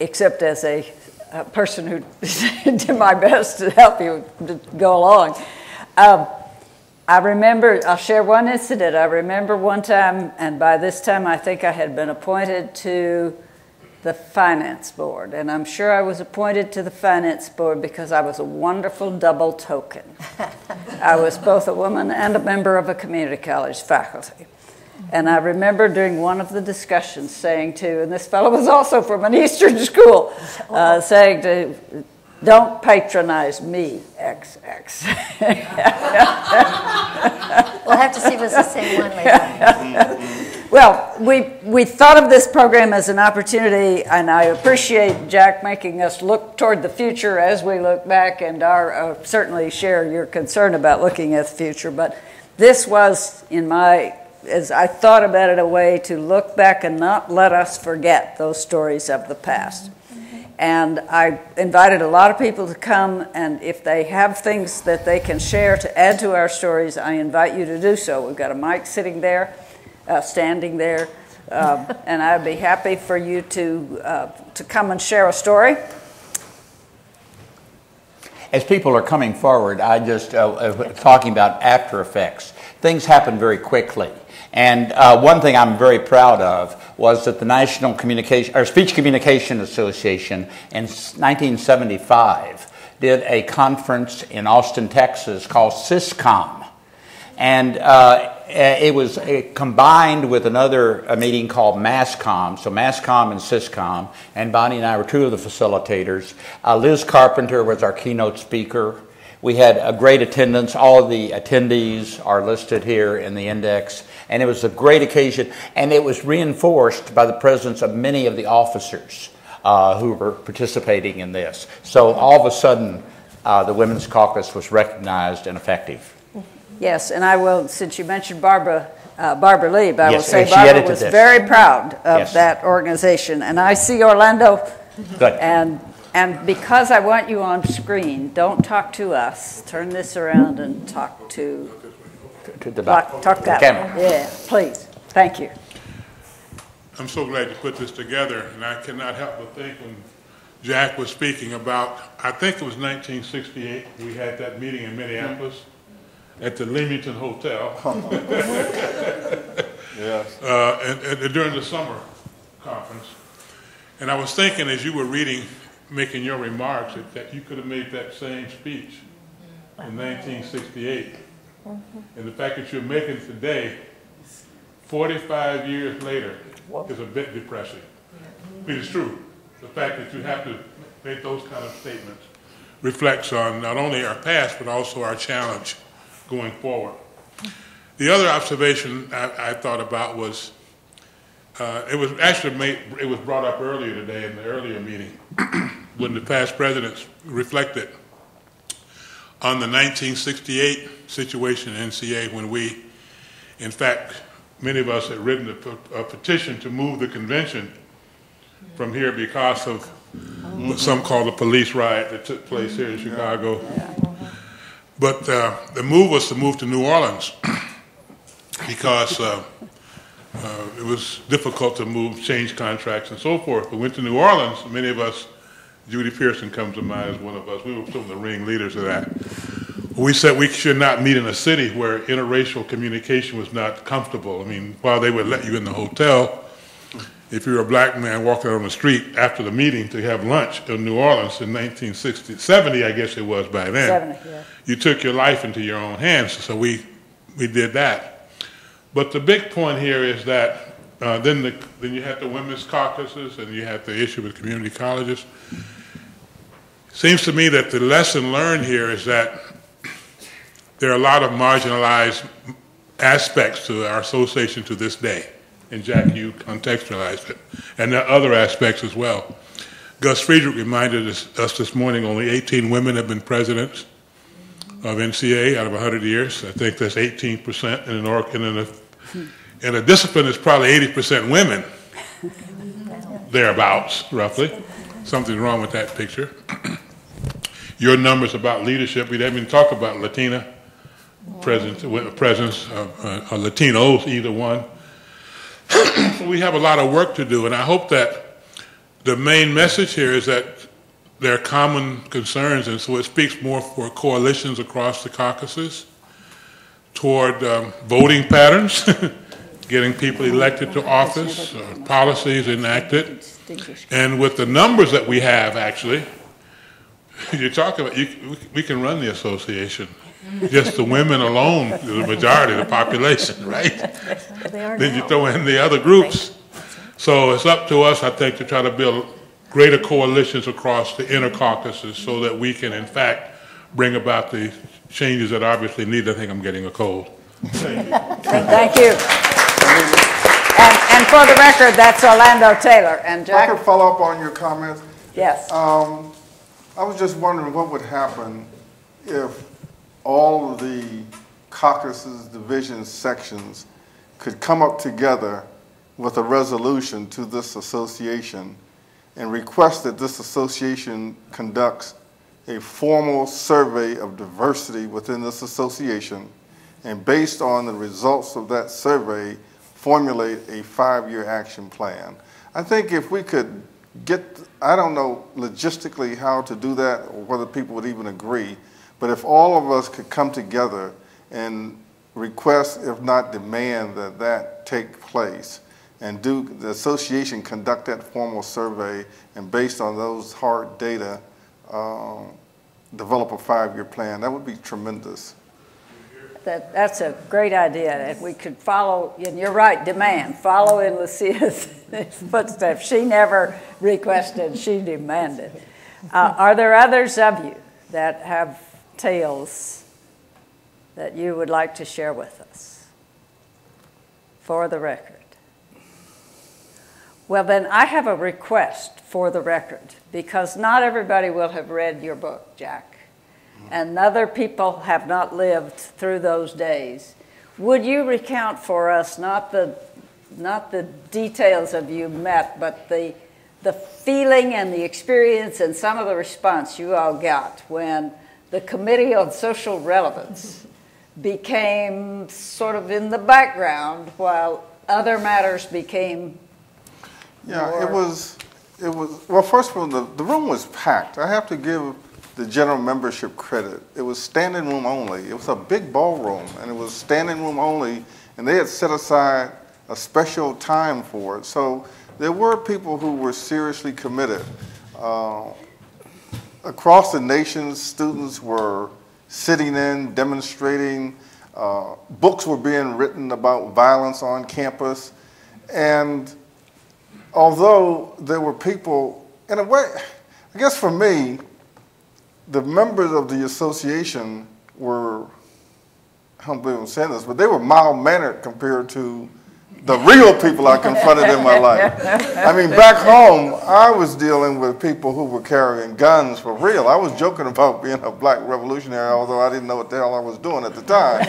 except as a, a, person who did my best to help you to go along. Um, I remember, I'll share one incident. I remember one time, and by this time I think I had been appointed to the finance board. And I'm sure I was appointed to the finance board because I was a wonderful double token. I was both a woman and a member of a community college faculty. And I remember during one of the discussions saying to, and this fellow was also from an Eastern school, uh, saying to, don't patronize me, XX. we'll have to see if it's the same one later. Well, we, we thought of this program as an opportunity, and I appreciate Jack making us look toward the future as we look back, and our, uh, certainly share your concern about looking at the future. But this was, in my, as I thought about it, a way to look back and not let us forget those stories of the past. And I invited a lot of people to come, and if they have things that they can share to add to our stories, I invite you to do so. We've got a mic sitting there uh, standing there. Um, and I'd be happy for you to, uh, to come and share a story. As people are coming forward, I just uh, uh, talking about after effects. Things happen very quickly. And uh, one thing I'm very proud of was that the National Communication or Speech Communication Association in 1975 did a conference in Austin, Texas called SISCOM. And uh, uh, it was uh, combined with another meeting called MASCOM, so MASCOM and SISCOM, and Bonnie and I were two of the facilitators. Uh, Liz Carpenter was our keynote speaker. We had a great attendance. All of the attendees are listed here in the index, and it was a great occasion. And it was reinforced by the presence of many of the officers uh, who were participating in this. So all of a sudden, uh, the Women's Caucus was recognized and effective. Yes, and I will, since you mentioned Barbara, uh, Barbara Lee, I will say Barbara was this. very proud of Yes. that organization. And I see Orlando, Good. and, and because I want you on screen, don't talk to us. Turn this around and talk to, To the back. talk talk that camera. way. Yeah, please, thank you. I'm so glad you put this together, and I cannot help but think when Jack was speaking about, I think it was 1968, we had that meeting in Minneapolis at the Leamington Hotel, Yes. uh, and, and during the summer conference. And I was thinking as you were reading, making your remarks, that, that you could have made that same speech in 1968. And the fact that you're making it today, 45 years later, is a bit depressing. It is true. The fact that you have to make those kind of statements reflects on not only our past, but also our challenge going forward. The other observation I, I thought about was, uh, it was actually made, it was brought up earlier today in the earlier meeting, when the past presidents reflected on the 1968 situation in NCA when we, in fact, many of us had written a, a petition to move the convention from here because of what some call the police riot that took place here in Chicago. But uh, the move was to move to New Orleans because uh, uh, it was difficult to move, change contracts, and so forth. We went to New Orleans. Many of us, Judy Pearson comes to mind as one of us. We were some of the ringleaders of that. We said we should not meet in a city where interracial communication was not comfortable. I mean, while they would let you in the hotel, if you were a black man walking on the street after the meeting to have lunch in New Orleans in 1960, 70, I guess it was by then, 70, yeah. you took your life into your own hands. So we, we did that. But the big point here is that uh, then, the, then you had the women's caucuses and you had the issue with community colleges. Seems to me that the lesson learned here is that there are a lot of marginalized aspects to our association to this day. And Jack, you contextualized it. And there are other aspects as well. Gus Friedrich reminded us, us this morning only 18 women have been presidents of NCA out of 100 years. I think that's 18% in an org, in a, in a discipline that's probably 80% women, thereabouts, roughly. Something's wrong with that picture. Your numbers about leadership, we didn't even talk about Latina presence, presence of uh, Latinos, either one. We have a lot of work to do, and I hope that the main message here is that there are common concerns, and so it speaks more for coalitions across the caucuses toward um, voting patterns, getting people elected to office, uh, policies enacted, and with the numbers that we have, actually, you talk about you, we can run the association. Just the women alone, the majority of the population, right? They are Then you throw in the other groups. So it's up to us, I think, to try to build greater coalitions across the inner caucuses so that we can, in fact, bring about the changes that obviously need. I think I'm getting a cold. Thank you. And, and for the record, that's Orlando Taylor. And If I could Jack, follow up on your comments. yes. Um, I was just wondering what would happen if all of the caucuses, divisions, sections could come up together with a resolution to this association and request that this association conducts a formal survey of diversity within this association, and based on the results of that survey, formulate a five-year action plan. I think if we could get, I don't know logistically how to do that, or whether people would even agree, but if all of us could come together and request, if not demand, that that take place, and do, the association conduct that formal survey, and based on those hard data, um, develop a five-year plan, that would be tremendous. That, that's a great idea, if we could follow, and you're right, demand, follow in Lucia's footsteps. She never requested, she demanded. Uh, Are there others of you that have tales that you would like to share with us for the record? Well, then I have a request for the record because not everybody will have read your book, Jack, and other people have not lived through those days. Would you recount for us not the not the details of you met, but the the feeling and the experience and some of the response you all got when the Committee on Social Relevance became sort of in the background while other matters became Yeah, it was, it was, well, first of all, the, the room was packed. I have to give the general membership credit. It was standing room only. It was a big ballroom, and it was standing room only, and they had set aside a special time for it. So there were people who were seriously committed. Uh, across the nation, students were sitting in, demonstrating. Uh, books were being written about violence on campus. And although there were people, in a way, I guess for me, the members of the association were, I don't believe I'm saying this, but they were mild mannered compared to the real people I confronted in my life. I mean, back home, I was dealing with people who were carrying guns for real. I was joking about being a black revolutionary, although I didn't know what the hell I was doing at the time.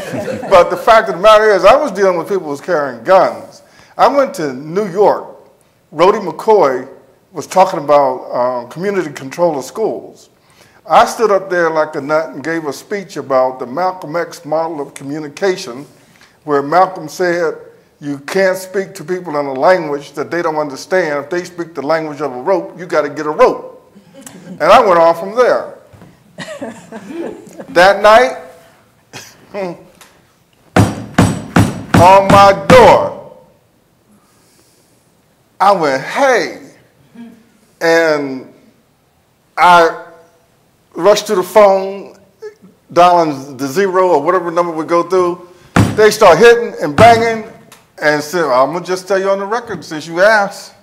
but the fact of the matter is, I was dealing with people who was carrying guns. I went to New York. Rhody McCoy was talking about um, community control of schools. I stood up there like a nut and gave a speech about the Malcolm X model of communication, where Malcolm said, you can't speak to people in a language that they don't understand. If they speak the language of a rope, you got to get a rope. And I went on from there. that night, on my door, I went, hey. And I rushed to the phone, dialing the zero or whatever number would go through. They start hitting and banging and said, I'm gonna just tell you on the record since you asked.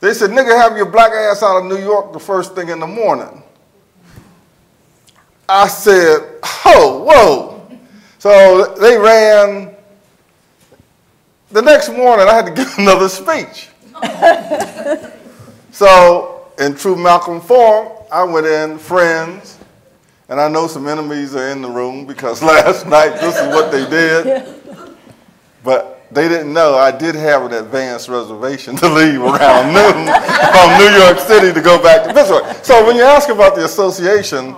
They said, nigga, have your black ass out of New York the first thing in the morning. I said, oh, whoa. So they ran. The next morning, I had to give another speech. so, in true Malcolm form, I went in, friends, and I know some enemies are in the room because last night this is what they did. But they didn't know I did have an advance reservation to leave around noon from New York City to go back to Pittsburgh. So when you ask about the association,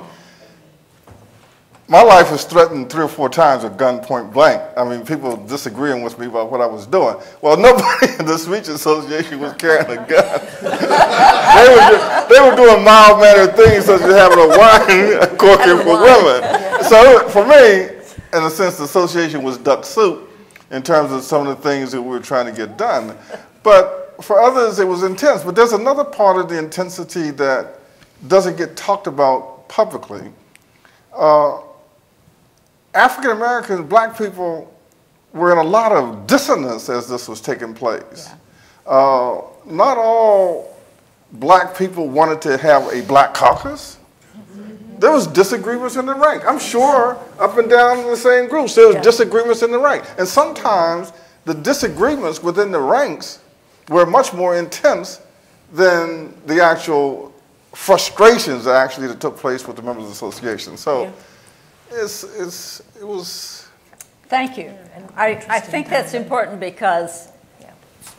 my life was threatened three or four times at gunpoint blank. I mean, people disagreeing with me about what I was doing. Well, nobody in the speech association was carrying a gun. they, were just, they were doing mild mannered things such as having a wine corking for women. So for me, in a sense, the association was duck soup in terms of some of the things that we were trying to get done. But for others, it was intense. But there's another part of the intensity that doesn't get talked about publicly. Uh, African Americans, black people, were in a lot of dissonance as this was taking place. Uh, not all black people wanted to have a black caucus. There was disagreements in the rank. I'm sure up and down in the same groups, there was Yeah. disagreements in the rank. And sometimes the disagreements within the ranks were much more intense than the actual frustrations that actually that took place with the members of the association. So it's, it's, it was, Thank you. I, I think that's important because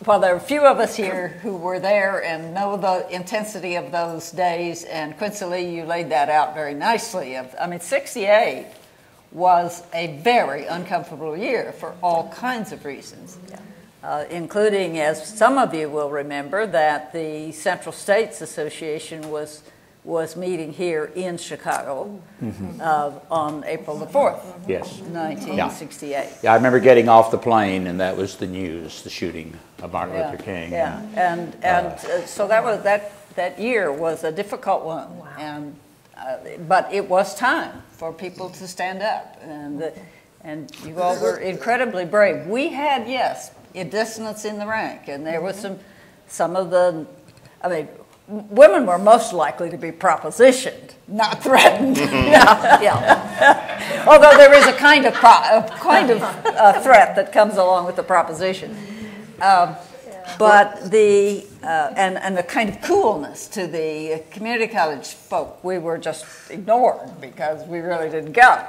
while there are a few of us here who were there and know the intensity of those days, and Quincy Lee, you laid that out very nicely. Of- I mean, 68 was a very uncomfortable year for all kinds of reasons. Uh, including, as some of you will remember, that the Central States Association was was meeting here in Chicago uh, on April the 4th, Yes. 1968. Yeah, I remember getting off the plane, and that was the news, the shooting of Martin Yeah, Luther King. Yeah, and, and uh, so that was, that, that year was a difficult one. wow. And, uh, but it was time for people to stand up, and, the- and you all were incredibly brave. We had, yes, a dissonance in the rank, and there was some, some of the, I mean, women were most likely to be propositioned, not threatened. Yeah, yeah. Although there is a kind of, pro- a kind of uh, threat that comes along with the proposition. Um, But the, uh, and, and the kind of coolness to the community college folk, we were just ignored because we really didn't go.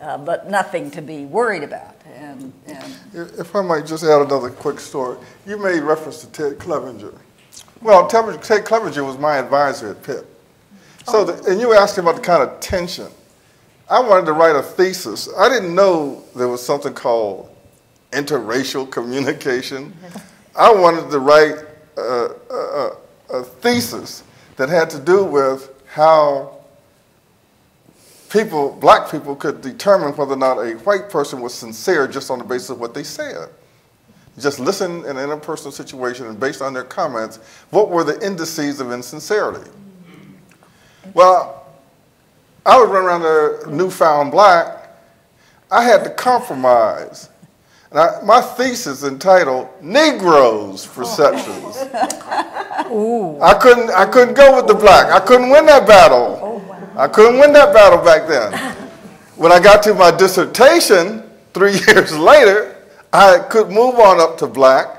Uh, But nothing to be worried about. And, and If I might just add another quick story. You made reference to Ted Clevenger. Well, Ted Ted Clevenger was my advisor at Pitt. So, the, and you were asking about the kind of tension. I wanted to write a thesis. I didn't know there was something called interracial communication. I wanted to write a, a, a thesis that had to do with how people, black people, could determine whether or not a white person was sincere just on the basis of what they said. Just listen in an interpersonal situation and based on their comments, what were the indices of insincerity? Well, I was running around the newfound black. I had to compromise. I, my thesis entitled Negroes Perceptions. I couldn't I couldn't go with the black. I couldn't win that battle. Oh, I couldn't win that battle back then. When I got to my dissertation three years later, I could move on up to black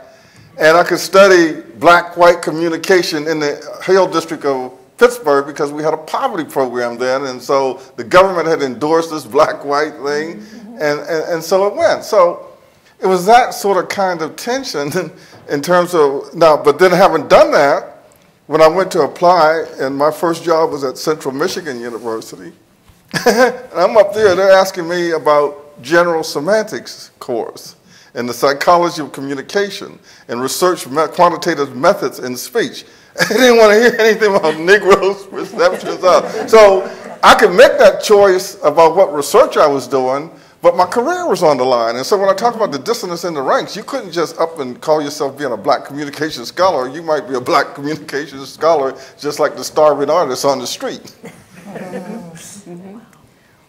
and I could study black-white communication in the Hill District of Pittsburgh because we had a poverty program then, and so the government had endorsed this black-white thing, and, and, and so it went. So it was that sort of kind of tension in terms of, now, but then having done that, when I went to apply, and my first job was at Central Michigan University, and I'm up there, they're asking me about general semantics course and the psychology of communication and research me- quantitative methods in speech. I didn't want to hear anything about Negroes' perceptions of. So I could make that choice about what research I was doing, but my career was on the line. And so when I talked about the dissonance in the ranks, you couldn't just up and call yourself being a black communication scholar. You might be a black communication scholar just like the starving artist on the street.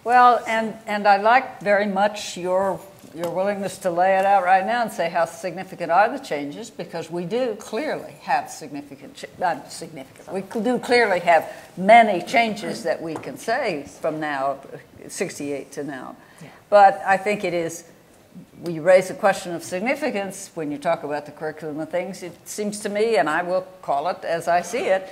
Well, and, and I like very much your, your willingness to lay it out right now and say how significant are the changes, because we do clearly have significant, not uh, significant, we do clearly have many changes that we can say from now, 68 to now. But I think it is, we raise a question of significance when you talk about the curriculum of things. It seems to me, and I will call it as I see it,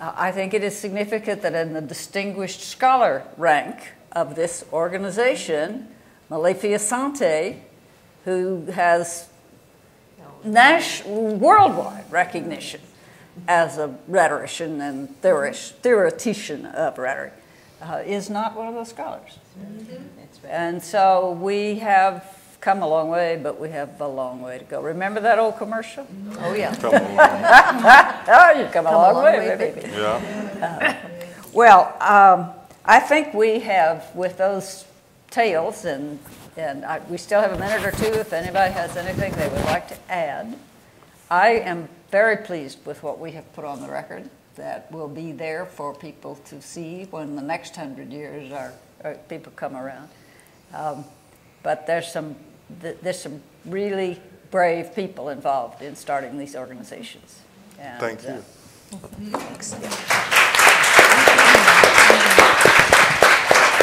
uh, I think it is significant that in the distinguished scholar rank of this organization, Molefi Asante, who has nas- worldwide recognition as a rhetorician and theoretician of rhetoric, uh, is not one of those scholars. And so we have come a long way, but we have a long way to go. Remember that old commercial? Mm-hmm. Oh, yeah. Come Oh, you've come a long, long way, way, baby. Yeah. Uh, well, um, I think we have, with those tales, and, and I, we still have a minute or two if anybody has anything they would like to add. I am very pleased with what we have put on the record that will be there for people to see when the next hundred years are, are people come around. Um, but there's some, there's some really brave people involved in starting these organizations. And, Thank you. Uh, Thanks.